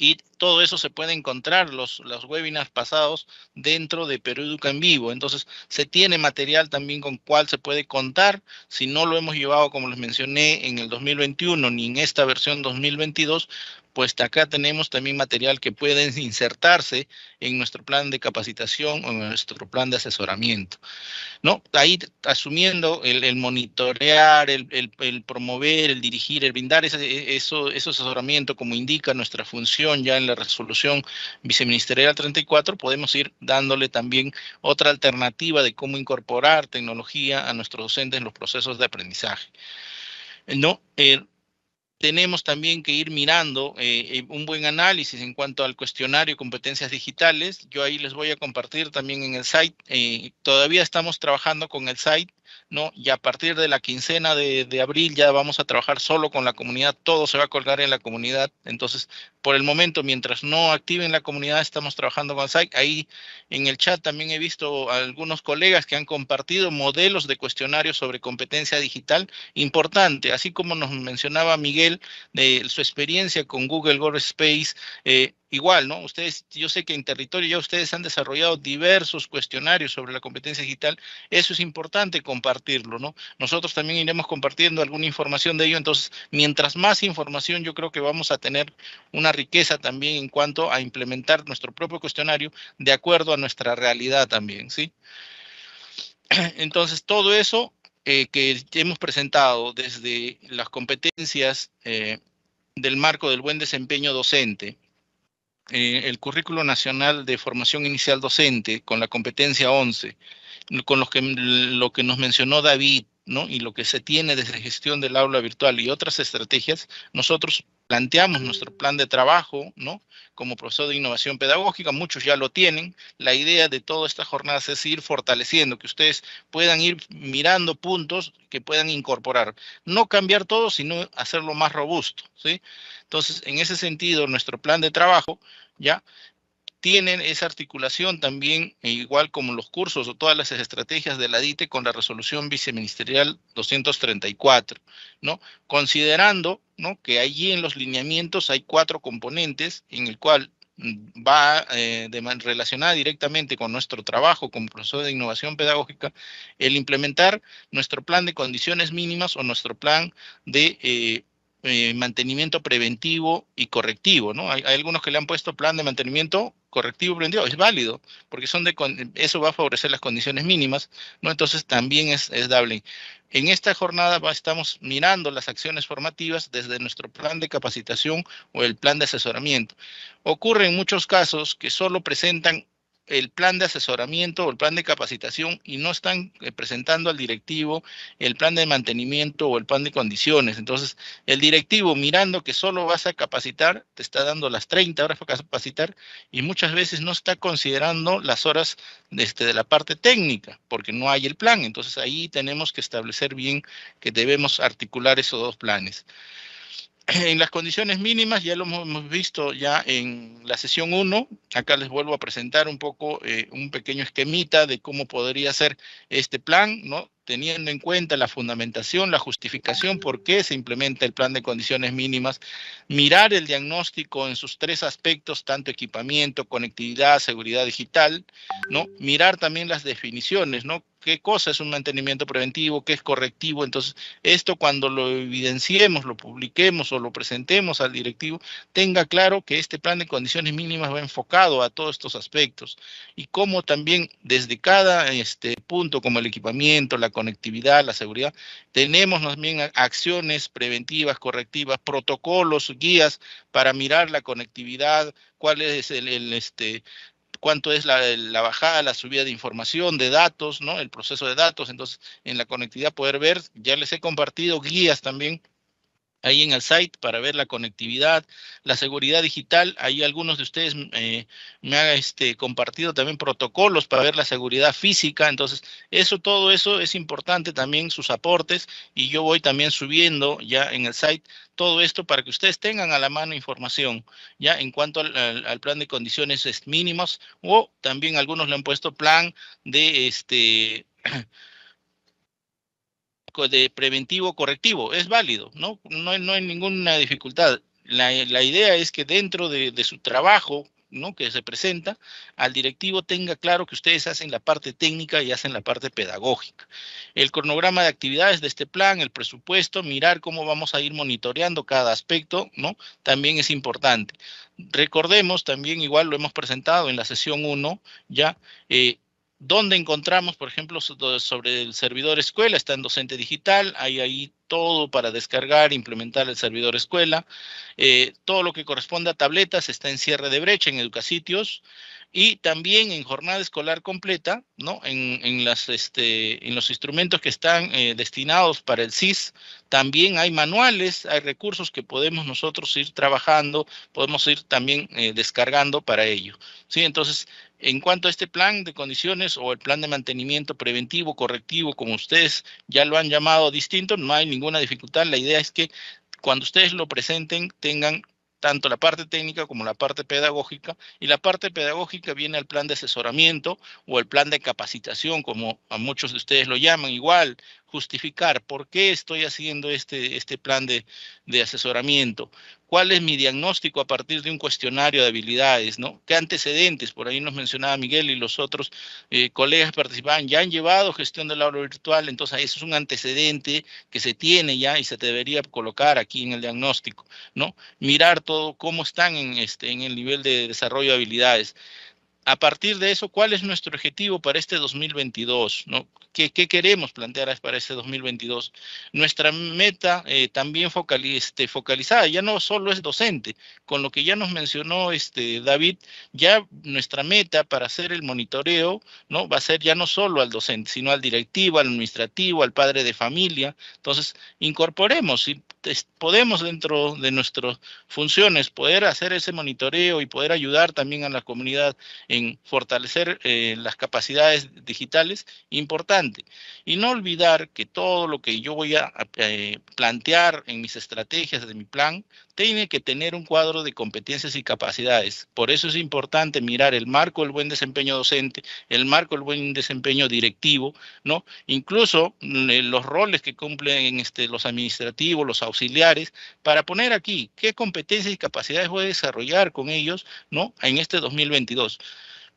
y todo eso se puede encontrar, los, los webinars pasados, dentro de Perú Educa en Vivo. Entonces, se tiene material también con cual se puede contar. Si no lo hemos llevado, como les mencioné, en el 2021 ni en esta versión 2022, pues acá tenemos también material que puede insertarse en nuestro plan de capacitación o en nuestro plan de asesoramiento. ¿no? Ahí asumiendo el, monitorear, el, promover, el dirigir, el brindar ese, eso, ese asesoramiento como indica nuestra función ya en la resolución viceministerial 34, podemos ir dándole también otra alternativa de cómo incorporar tecnología a nuestros docentes en los procesos de aprendizaje. ¿no? Eh, tenemos también que ir mirando eh, eh, un buen análisis en cuanto al cuestionario competencias digitales. Yo ahí les voy a compartir también en el site. Eh, todavía estamos trabajando con el site ¿no? Y a partir de la quincena de, abril ya vamos a trabajar solo con la comunidad, todo se va a colgar en la comunidad. Entonces, por el momento, mientras no activen la comunidad, estamos trabajando con SAIC. Ahí en el chat también he visto algunos colegas que han compartido modelos de cuestionarios sobre competencia digital importante, así como nos mencionaba Miguel de su experiencia con Google Go Space. Eh, igual, ¿no? Ustedes, yo sé que en territorio ya ustedes han desarrollado diversos cuestionarios sobre la competencia digital. Eso es importante compartirlo, ¿no? Nosotros también iremos compartiendo alguna información de ello. Entonces, mientras más información, yo creo que vamos a tener una riqueza también en cuanto a implementar nuestro propio cuestionario de acuerdo a nuestra realidad también, ¿sí? Entonces, todo eso eh, que hemos presentado desde las competencias eh, del marco del buen desempeño docente, eh, el currículo nacional de formación inicial docente con la competencia 11, con los que, lo que nos mencionó David, ¿no? Y lo que se tiene desde gestión del aula virtual y otras estrategias, nosotros planteamos nuestro plan de trabajo, ¿no? Como profesor de innovación pedagógica, muchos ya lo tienen. La idea de toda esta jornada es ir fortaleciendo, que ustedes puedan ir mirando puntos que puedan incorporar. No cambiar todo, sino hacerlo más robusto, ¿sí? Entonces, en ese sentido, nuestro plan de trabajo, ¿ya? Tienen esa articulación también, e igual como los cursos o todas las estrategias de la DITE con la resolución viceministerial 234, ¿no? Considerando, ¿no? Que allí en los lineamientos hay cuatro componentes en el cual va eh, relacionada directamente con nuestro trabajo como profesor de innovación pedagógica, el implementar nuestro plan de condiciones mínimas o nuestro plan de eh, eh, mantenimiento preventivo y correctivo, ¿no? Hay, algunos que le han puesto plan de mantenimiento correctivo preventivo, es válido, porque son de eso va a favorecer las condiciones mínimas, ¿no? Entonces también es, es dable. En esta jornada estamos mirando las acciones formativas desde nuestro plan de capacitación o el plan de asesoramiento. Ocurre en muchos casos que solo presentan el plan de asesoramiento o el plan de capacitación y no están eh, presentando al directivo el plan de mantenimiento o el plan de condiciones. Entonces, el directivo mirando que solo vas a capacitar, te está dando las 30 horas para capacitar y muchas veces no está considerando las horas de, este, de la parte técnica porque no hay el plan. Entonces, ahí tenemos que establecer bien que debemos articular esos dos planes. En las condiciones mínimas ya lo hemos visto ya en la sesión 1. Acá les vuelvo a presentar un poco eh, un pequeño esquemita de cómo podría ser este plan, ¿no? Teniendo en cuenta la fundamentación, la justificación, por qué se implementa el plan de condiciones mínimas, mirar el diagnóstico en sus tres aspectos, tanto equipamiento, conectividad, seguridad digital, ¿no? Mirar también las definiciones, ¿no? qué cosa es un mantenimiento preventivo, qué es correctivo. Entonces, esto cuando lo evidenciemos, lo publiquemos o lo presentemos al directivo, tenga claro que este plan de condiciones mínimas va enfocado a todos estos aspectos y cómo también desde cada este, punto, como el equipamiento, la conectividad, la seguridad, tenemos también acciones preventivas, correctivas, protocolos, guías para mirar la conectividad, cuál es el, el este, cuánto es la, la, bajada, la subida de información, de datos, ¿no? El proceso de datos. Entonces, en la conectividad poder ver, ya les he compartido guías también ahí en el site para ver la conectividad, la seguridad digital. Ahí algunos de ustedes eh, me han este, compartido también protocolos para ver la seguridad física. Entonces, eso, todo eso es importante también, sus aportes. Y yo voy también subiendo ya en el site todo esto para que ustedes tengan a la mano información, ya en cuanto al, al plan de condiciones mínimos o también algunos le han puesto plan de este de preventivo correctivo, es válido, ¿no? No, no hay ninguna dificultad. La, la idea es que dentro de, de, su trabajo, ¿no? que se presenta, al directivo tenga claro que ustedes hacen la parte técnica y hacen la parte pedagógica. El cronograma de actividades de este plan, el presupuesto, mirar cómo vamos a ir monitoreando cada aspecto, ¿no? También es importante. Recordemos también, igual lo hemos presentado en la sesión 1, ya, eh, ¿Dónde encontramos, por ejemplo, sobre el servidor escuela? Está en docente digital, hay ahí todo para descargar, implementar el servidor escuela. Eh, todo lo que corresponde a tabletas está en cierre de brecha en Educasitios y también en jornada escolar completa, ¿no? En, en, este, los instrumentos que están eh, destinados para el CIS, también hay manuales, hay recursos que podemos nosotros ir trabajando, podemos ir también eh, descargando para ello. ¿sí? Entonces, en cuanto a este plan de condiciones o el plan de mantenimiento preventivo, correctivo, como ustedes ya lo han llamado distinto, no hay ninguna dificultad. La idea es que cuando ustedes lo presenten tengan tanto la parte técnica como la parte pedagógica, y la parte pedagógica viene al plan de asesoramiento o el plan de capacitación, como a muchos de ustedes lo llaman, igual, justificar por qué estoy haciendo este, este plan de, de asesoramiento, cuál es mi diagnóstico a partir de un cuestionario de habilidades, ¿no? ¿Qué antecedentes? Por ahí nos mencionaba Miguel y los otros eh, colegas participaban, ya han llevado gestión del aula virtual, entonces eso es un antecedente que se tiene ya y se debería colocar aquí en el diagnóstico, ¿no? Mirar todo cómo están en, este, en el nivel de desarrollo de habilidades a partir de eso, ¿cuál es nuestro objetivo para este 2022? ¿no? ¿Qué, ¿Qué, queremos plantear para este 2022? Nuestra meta eh, también este, focalizada, ya no solo es docente, con lo que ya nos mencionó este, David, ya nuestra meta para hacer el monitoreo ¿no? va a ser ya no solo al docente, sino al directivo, al administrativo, al padre de familia. Entonces, incorporemos, si podemos dentro de nuestras funciones poder hacer ese monitoreo y poder ayudar también a la comunidad en fortalecer eh, las capacidades digitales, importante. Y no olvidar que todo lo que yo voy a eh, plantear en mis estrategias de mi plan tiene que tener un cuadro de competencias y capacidades. Por eso es importante mirar el marco del buen desempeño docente, el marco del buen desempeño directivo, ¿no? Incluso mm, eh, los roles que cumplen este, los administrativos, los auxiliares, para poner aquí qué competencias y capacidades voy a desarrollar con ellos, ¿no? En este 2022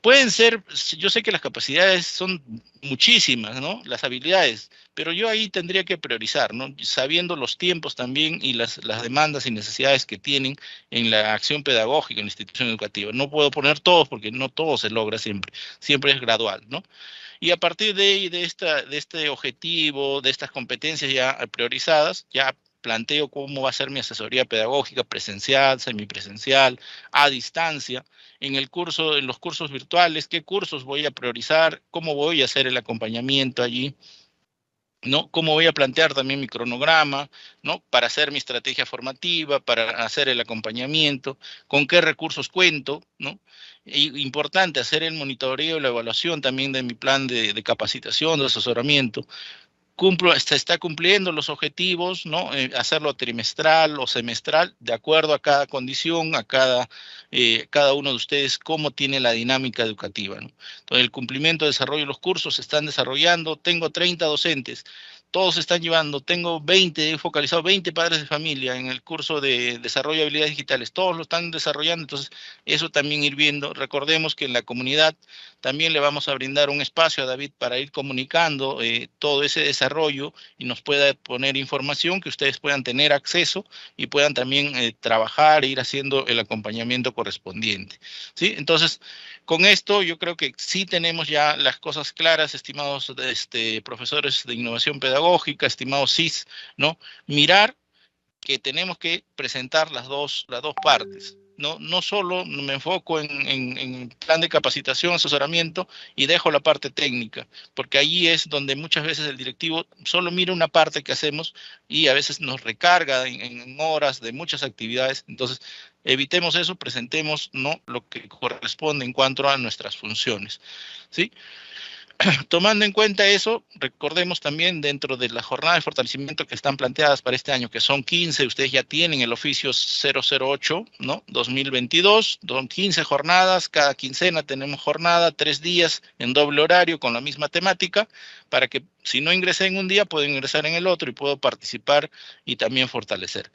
pueden ser, yo sé que las capacidades son muchísimas, ¿no? Las habilidades, pero yo ahí tendría que priorizar, ¿no? Sabiendo los tiempos también y las, las demandas y necesidades que tienen en la acción pedagógica en la institución educativa. No puedo poner todos porque no todo se logra siempre, siempre es gradual, ¿no? Y a partir de, de, esta, de este objetivo, de estas competencias ya priorizadas, ya planteo cómo va a ser mi asesoría pedagógica presencial, semipresencial, a distancia, en el curso, en los cursos virtuales, qué cursos voy a priorizar, cómo voy a hacer el acompañamiento allí, ¿no? Cómo voy a plantear también mi cronograma, ¿no? Para hacer mi estrategia formativa, para hacer el acompañamiento, con qué recursos cuento, ¿no? importante hacer el monitoreo y la evaluación también de mi plan de capacitación, de asesoramiento, cumplo, se está cumpliendo los objetivos, ¿no? Eh, hacerlo trimestral o semestral, de acuerdo a cada condición, a cada, eh, cada uno de ustedes, cómo tiene la dinámica educativa, ¿no? Entonces, el cumplimiento, desarrollo de los cursos se están desarrollando. Tengo 30 docentes todos están llevando, tengo 20, he focalizado 20 padres de familia en el curso de desarrollo de habilidades digitales, todos lo están desarrollando, entonces eso también ir viendo. Recordemos que en la comunidad también le vamos a brindar un espacio a David para ir comunicando eh, todo ese desarrollo y nos pueda poner información que ustedes puedan tener acceso y puedan también eh, trabajar e ir haciendo el acompañamiento correspondiente. ¿sí? Entonces, con esto yo creo que sí tenemos ya las cosas claras, estimados este, profesores de innovación pedagógica, estimados CIS, ¿no? Mirar que tenemos que presentar las dos, las dos partes. no, no solo me enfoco en, plan de capacitación, asesoramiento y dejo la parte técnica, porque ahí es donde muchas veces el directivo solo mira una parte que hacemos y a veces nos recarga en horas de muchas actividades. Entonces, evitemos eso, presentemos no lo que corresponde en cuanto a nuestras funciones. ¿sí? Tomando en cuenta eso, recordemos también dentro de la jornada de fortalecimiento que están planteadas para este año, que son 15, ustedes ya tienen el oficio 008, ¿no? 2022, son 15 jornadas, cada quincena tenemos jornada, tres días en doble horario con la misma temática, para que si no ingresé en un día, puedo ingresar en el otro y puedo participar y también fortalecer.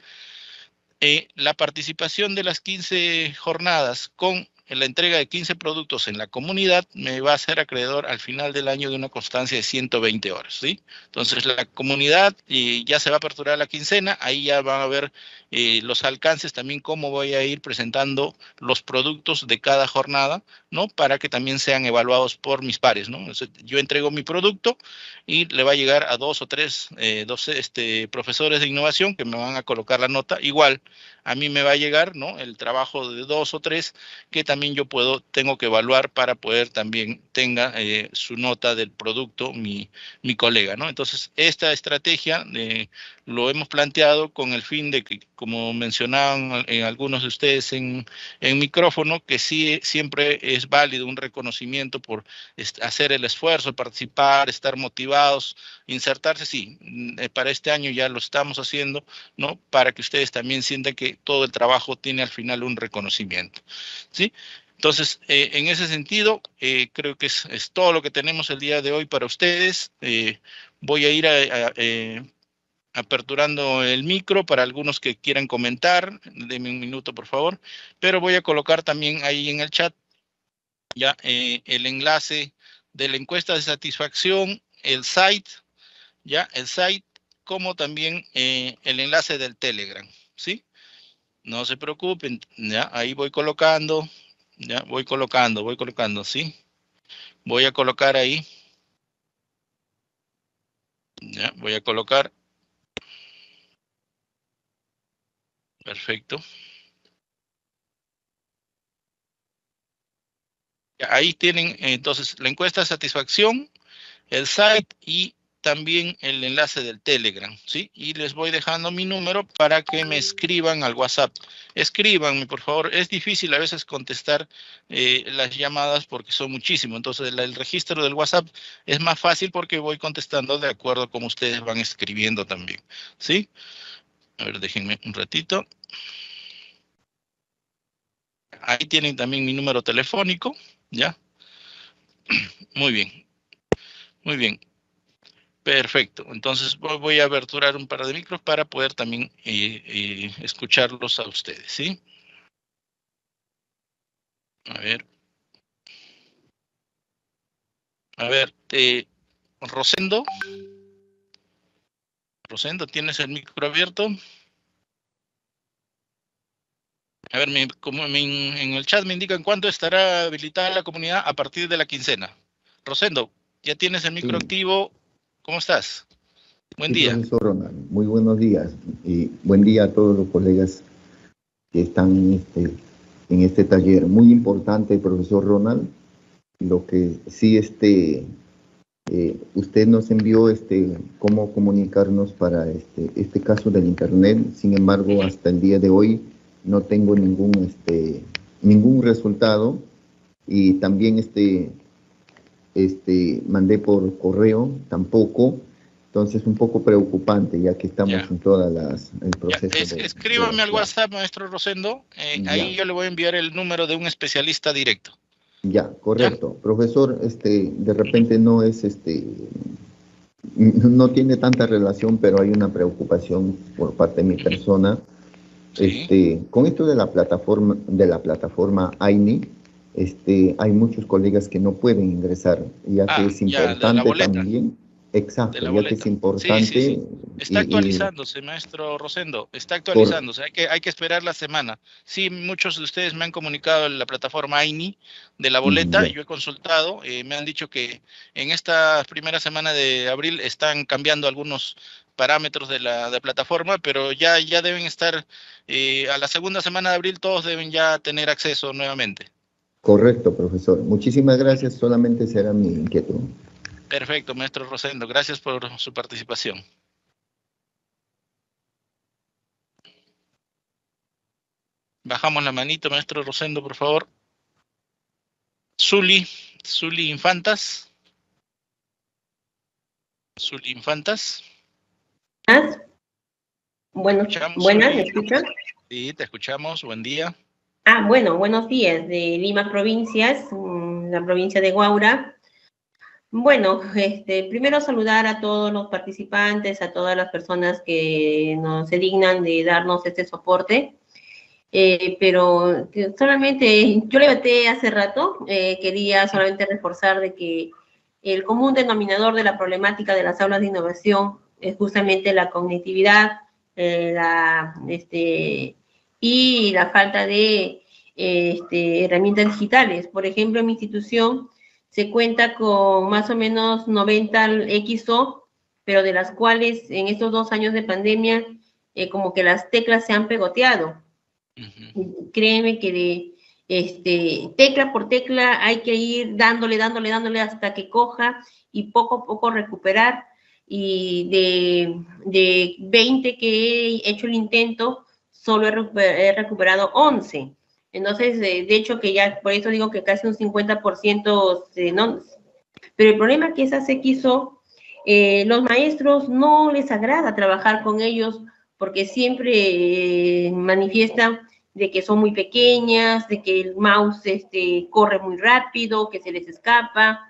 Eh, la participación de las 15 jornadas con en la entrega de 15 productos en la comunidad me va a ser acreedor al final del año de una constancia de 120 horas, ¿sí? Entonces la comunidad y ya se va a aperturar la quincena, ahí ya van a ver eh, los alcances, también cómo voy a ir presentando los productos de cada jornada, ¿no? Para que también sean evaluados por mis pares, ¿no? yo entrego mi producto y le va a llegar a dos o tres eh, dos, este, profesores de innovación que me van a colocar la nota. Igual, a mí me va a llegar, ¿no? El trabajo de dos o tres que también yo puedo, tengo que evaluar para poder también tenga eh, su nota del producto mi, mi colega, ¿no? Entonces, esta estrategia eh, lo hemos planteado con el fin de que, como mencionaban en algunos de ustedes en, en micrófono, que sí siempre es válido un reconocimiento por hacer el esfuerzo, participar, estar motivados, insertarse, sí, mm, eh, para este año ya lo estamos haciendo, ¿no? Para que ustedes también sientan que todo el trabajo tiene al final un reconocimiento, ¿sí? Entonces, eh, en ese sentido, eh, creo que es, todo lo que tenemos el día de hoy para ustedes. voy a ir aperturando el micro para algunos que quieran comentar. Denme un minuto, por favor. Pero voy a colocar también ahí en el chat ya eh, el enlace de la encuesta de satisfacción, el site, ya el site, como también eh, el enlace del Telegram, ¿sí? No se preocupen, ahí voy colocando, ya voy colocando, voy colocando, ¿sí? Voy a colocar ahí, ya voy a colocar Perfecto. Ahí tienen entonces la encuesta de satisfacción, el site y también el enlace del Telegram, ¿sí? Y les voy dejando mi número para que me escriban al WhatsApp. Escríbanme, por favor. Es difícil a veces contestar eh, las llamadas porque son muchísimos. Entonces, el, registro del WhatsApp es más fácil porque voy contestando de acuerdo a cómo ustedes van escribiendo también, ¿sí? A ver, déjenme un ratito. Ahí tienen también mi número telefónico, ¿ya? Muy bien. Muy bien. Perfecto. Entonces voy a aberturar un par de micros para poder también eh, eh, escucharlos a ustedes, ¿sí? A ver. A ver, eh, Rosendo. Rosendo, ¿tienes el micro abierto? A ver, como en el chat me indican cuándo estará habilitada la comunidad a partir de la quincena. Rosendo, ya tienes el micro activo. ¿Cómo estás? Buen día. Muy buenos días y buen día a todos los colegas que están en este, en este taller. Muy importante, profesor Ronald. Lo que sí este, eh, usted nos envió este, cómo comunicarnos para este, este caso del Internet, sin embargo, hasta el día de hoy no tengo ningún, este, ningún resultado y también este, este, mandé por correo tampoco. Entonces, un poco preocupante, ya que estamos en todas las el proceso. escríbame al WhatsApp, maestro Rosendo. Eh, ahí yo le voy a enviar el número de un especialista directo. Ya, correcto. Profesor, este, de repente no es este, no tiene tanta relación, pero hay una preocupación por parte de mi persona. Este, con esto de la plataforma, de la plataforma AINI, este, hay muchos colegas que no pueden ingresar, ya que ah, es importante también Exacto, ya que es importante. Está actualizándose, maestro Rosendo, está actualizándose, hay que, hay que esperar la semana. Sí, muchos de ustedes me han comunicado en la plataforma AINI de la boleta, yo he consultado, eh, me han dicho que en esta primera semana de abril están cambiando algunos parámetros de la plataforma, pero ya, ya deben estar, a la segunda semana de abril todos deben ya tener acceso nuevamente. Correcto, profesor. Muchísimas gracias, solamente será mi inquietud. Perfecto, maestro Rosendo. Gracias por su participación. Bajamos la manito, maestro Rosendo, por favor. Zuli, Zuli Infantas. Zuli Infantas. Bueno, buenas, ¿me escuchan? Sí, te escuchamos. Buen día. Ah, bueno, buenos días. De Lima Provincias, mm, la provincia de Guaura. Bueno, este, primero saludar a todos los participantes, a todas las personas que nos se dignan de darnos este soporte. Eh, pero solamente, yo levanté hace rato, eh, quería solamente reforzar de que el común denominador de la problemática de las aulas de innovación es justamente la cognitividad eh, la, este, y la falta de este, herramientas digitales. Por ejemplo, en mi institución se cuenta con más o menos 90 XO, pero de las cuales en estos dos años de pandemia, como que las teclas se han pegoteado. Créeme que de este, tecla por tecla hay que ir dándole, dándole, dándole hasta que coja y poco a poco recuperar. Y de, de 20 que he hecho el intento, solo he, recuperado 11. Entonces, de, hecho, que ya, por eso digo que casi un 50% no. Pero el problema que esa se quiso, eh, los maestros no les agrada trabajar con ellos porque siempre eh, manifiestan de que son muy pequeñas, de que el mouse este, corre muy rápido, que se les escapa.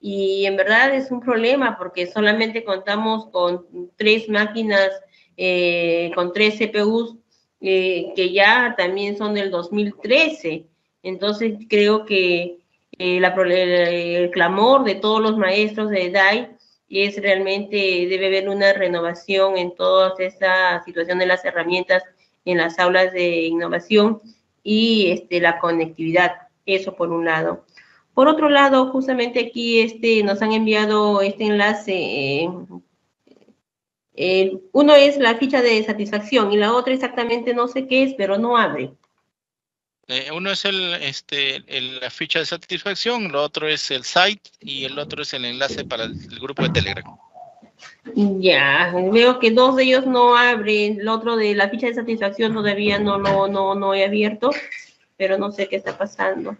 Y en verdad es un problema porque solamente contamos con tres máquinas, eh, con tres CPUs eh, que ya también son del 2013. Entonces creo que eh, el clamor de todos los maestros de DAI es realmente, debe haber una renovación en toda esta situación de las herramientas en las aulas de innovación y este, la conectividad, eso por un lado. Por otro lado, justamente aquí este, nos han enviado este enlace. Eh, uno es la ficha de satisfacción y la otra exactamente no sé qué es, pero no abre. Eh, uno es el, este, la ficha de satisfacción, lo otro es el site y el otro es el enlace para el grupo de Telegram. Ya, veo que dos de ellos no abren, el otro de la ficha de satisfacción todavía no lo no, no, he abierto, pero no sé qué está pasando.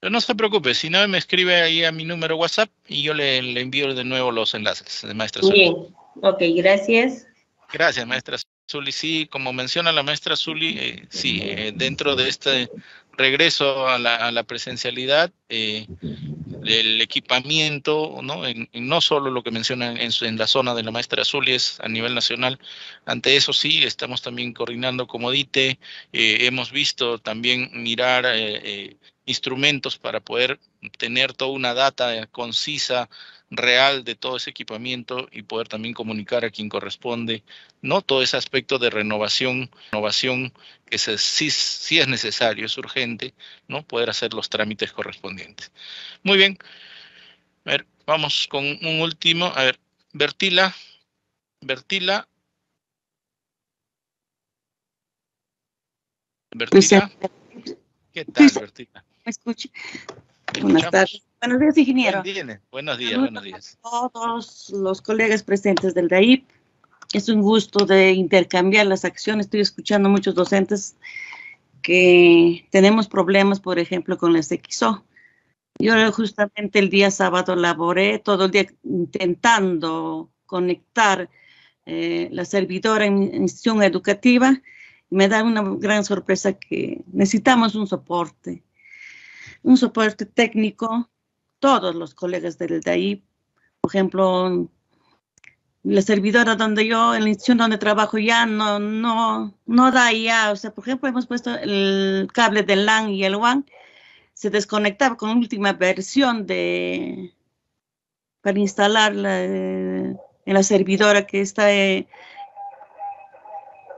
no se preocupe, si no me escribe ahí a mi número WhatsApp y yo le, envío de nuevo los enlaces de maestra. Bien, ok, gracias. Gracias, maestra Zuli. Sí, como menciona la maestra Zuli, eh, sí, eh, dentro de este regreso a la, presencialidad, eh, el equipamiento, ¿no? No solo lo que mencionan en, en, la zona de la maestra Azules a nivel nacional, ante eso sí, estamos también coordinando como DITE, hemos visto también mirar instrumentos para poder tener toda una data concisa real de todo ese equipamiento y poder también comunicar a quien corresponde, ¿no? Todo ese aspecto de renovación, renovación que se, sí, sí, es necesario, es urgente, ¿no? Poder hacer los trámites correspondientes. Muy bien. A ver, vamos con un último. A ver, Bertila. Bertila. Bertila. ¿Qué tal, Bertila? Me escucha. Buenas tardes. Buenos días, ingeniero. Buenos días, buenos días. A todos los colegas presentes del DAIP. Es un gusto de intercambiar las acciones. Estoy escuchando muchos docentes que tenemos problemas, por ejemplo, con las XO. Yo justamente el día sábado laboré todo el día intentando conectar eh, la servidora en institución educativa. Me da una gran sorpresa que necesitamos un soporte, un soporte técnico todos los colegas del de ahí. Por ejemplo, la servidora donde yo, en la institución donde trabajo ya no, no, no da ya. O sea, por ejemplo, hemos puesto el cable del LAN y el WAN, se desconectaba con la última versión de para instalar en la servidora que está eh,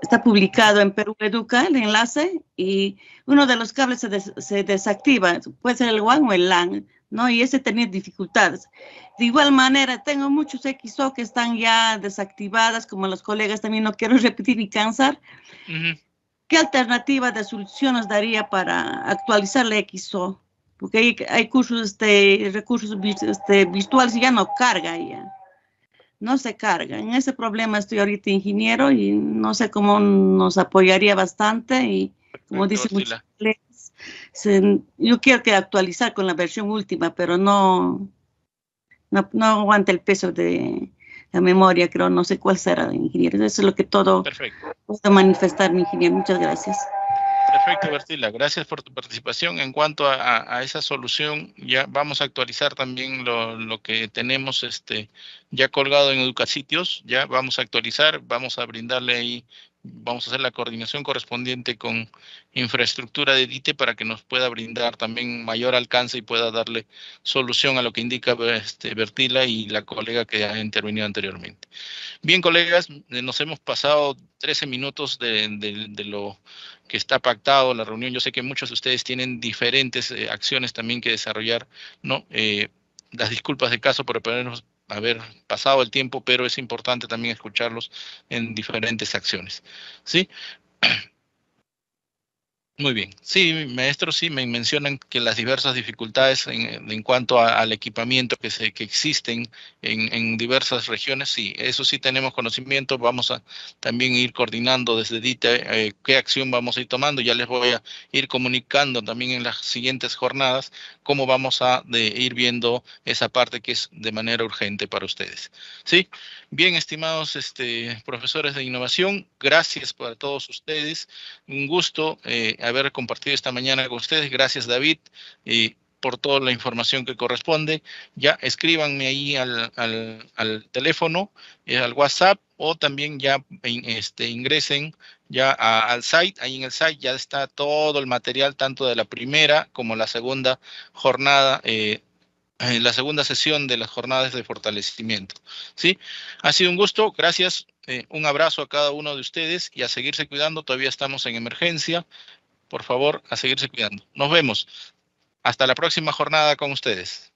está publicado en Perú Educa, el enlace, y uno de los cables se, desactiva, puede ser el WAN o el LAN, ¿no? Y ese tenía dificultades. De igual manera, tengo muchos XO que están ya desactivadas, como los colegas también no quiero repetir y cansar. ¿Qué alternativa de solución nos daría para actualizar la XO? Porque hay, hay cursos, este, recursos este, virtuales y ya no carga ya no se carga. En ese problema estoy ahorita ingeniero y no sé cómo nos apoyaría bastante y como dice muchos yo quiero que actualizar con la versión última, pero no, no, no aguanta el peso de la memoria, creo, no sé cuál será, ingeniero. Eso es lo que todo Perfecto. puedo manifestar, mi ingeniero. Muchas gracias. Perfecto, Bertila. Gracias por tu participación. En cuanto a, esa solución, ya vamos a actualizar también lo, que tenemos este, ya colgado en Educasitios. Ya vamos a actualizar, vamos a brindarle ahí, vamos a hacer la coordinación correspondiente con infraestructura de DITE para que nos pueda brindar también mayor alcance y pueda darle solución a lo que indica este, Bertila y la colega que ha intervenido anteriormente. Bien, colegas, nos hemos pasado 13 minutos de, lo que está pactado la reunión. Yo sé que muchos de ustedes tienen diferentes eh, acciones también que desarrollar, ¿no? Eh, las disculpas de caso por haber pasado el tiempo, pero es importante también escucharlos en diferentes acciones, ¿sí? Muy bien. Sí, maestro, sí, me mencionan que las diversas dificultades en, cuanto al equipamiento que, se, que existen en, diversas regiones, sí, eso sí tenemos conocimiento. Vamos a también ir coordinando desde DITE eh, qué acción vamos a ir tomando. Ya les voy a ir comunicando también en las siguientes jornadas cómo vamos a ir viendo esa parte que es de manera urgente para ustedes. Sí, bien, estimados este, profesores de innovación, gracias para todos ustedes. Un gusto. Eh, haber compartido esta mañana con ustedes. Gracias, David, y por toda la información que corresponde. Ya escríbanme ahí al, al, teléfono, eh, al WhatsApp, o también ya este, ingresen ya al site. Ahí en el site ya está todo el material, tanto de la primera como la segunda jornada. Eh, la segunda sesión de las jornadas de fortalecimiento. ¿sí? Ha sido un gusto, gracias, eh, un abrazo a cada uno de ustedes y a seguirse cuidando, todavía estamos en emergencia, por favor, a seguirse cuidando. Nos vemos. Hasta la próxima jornada con ustedes.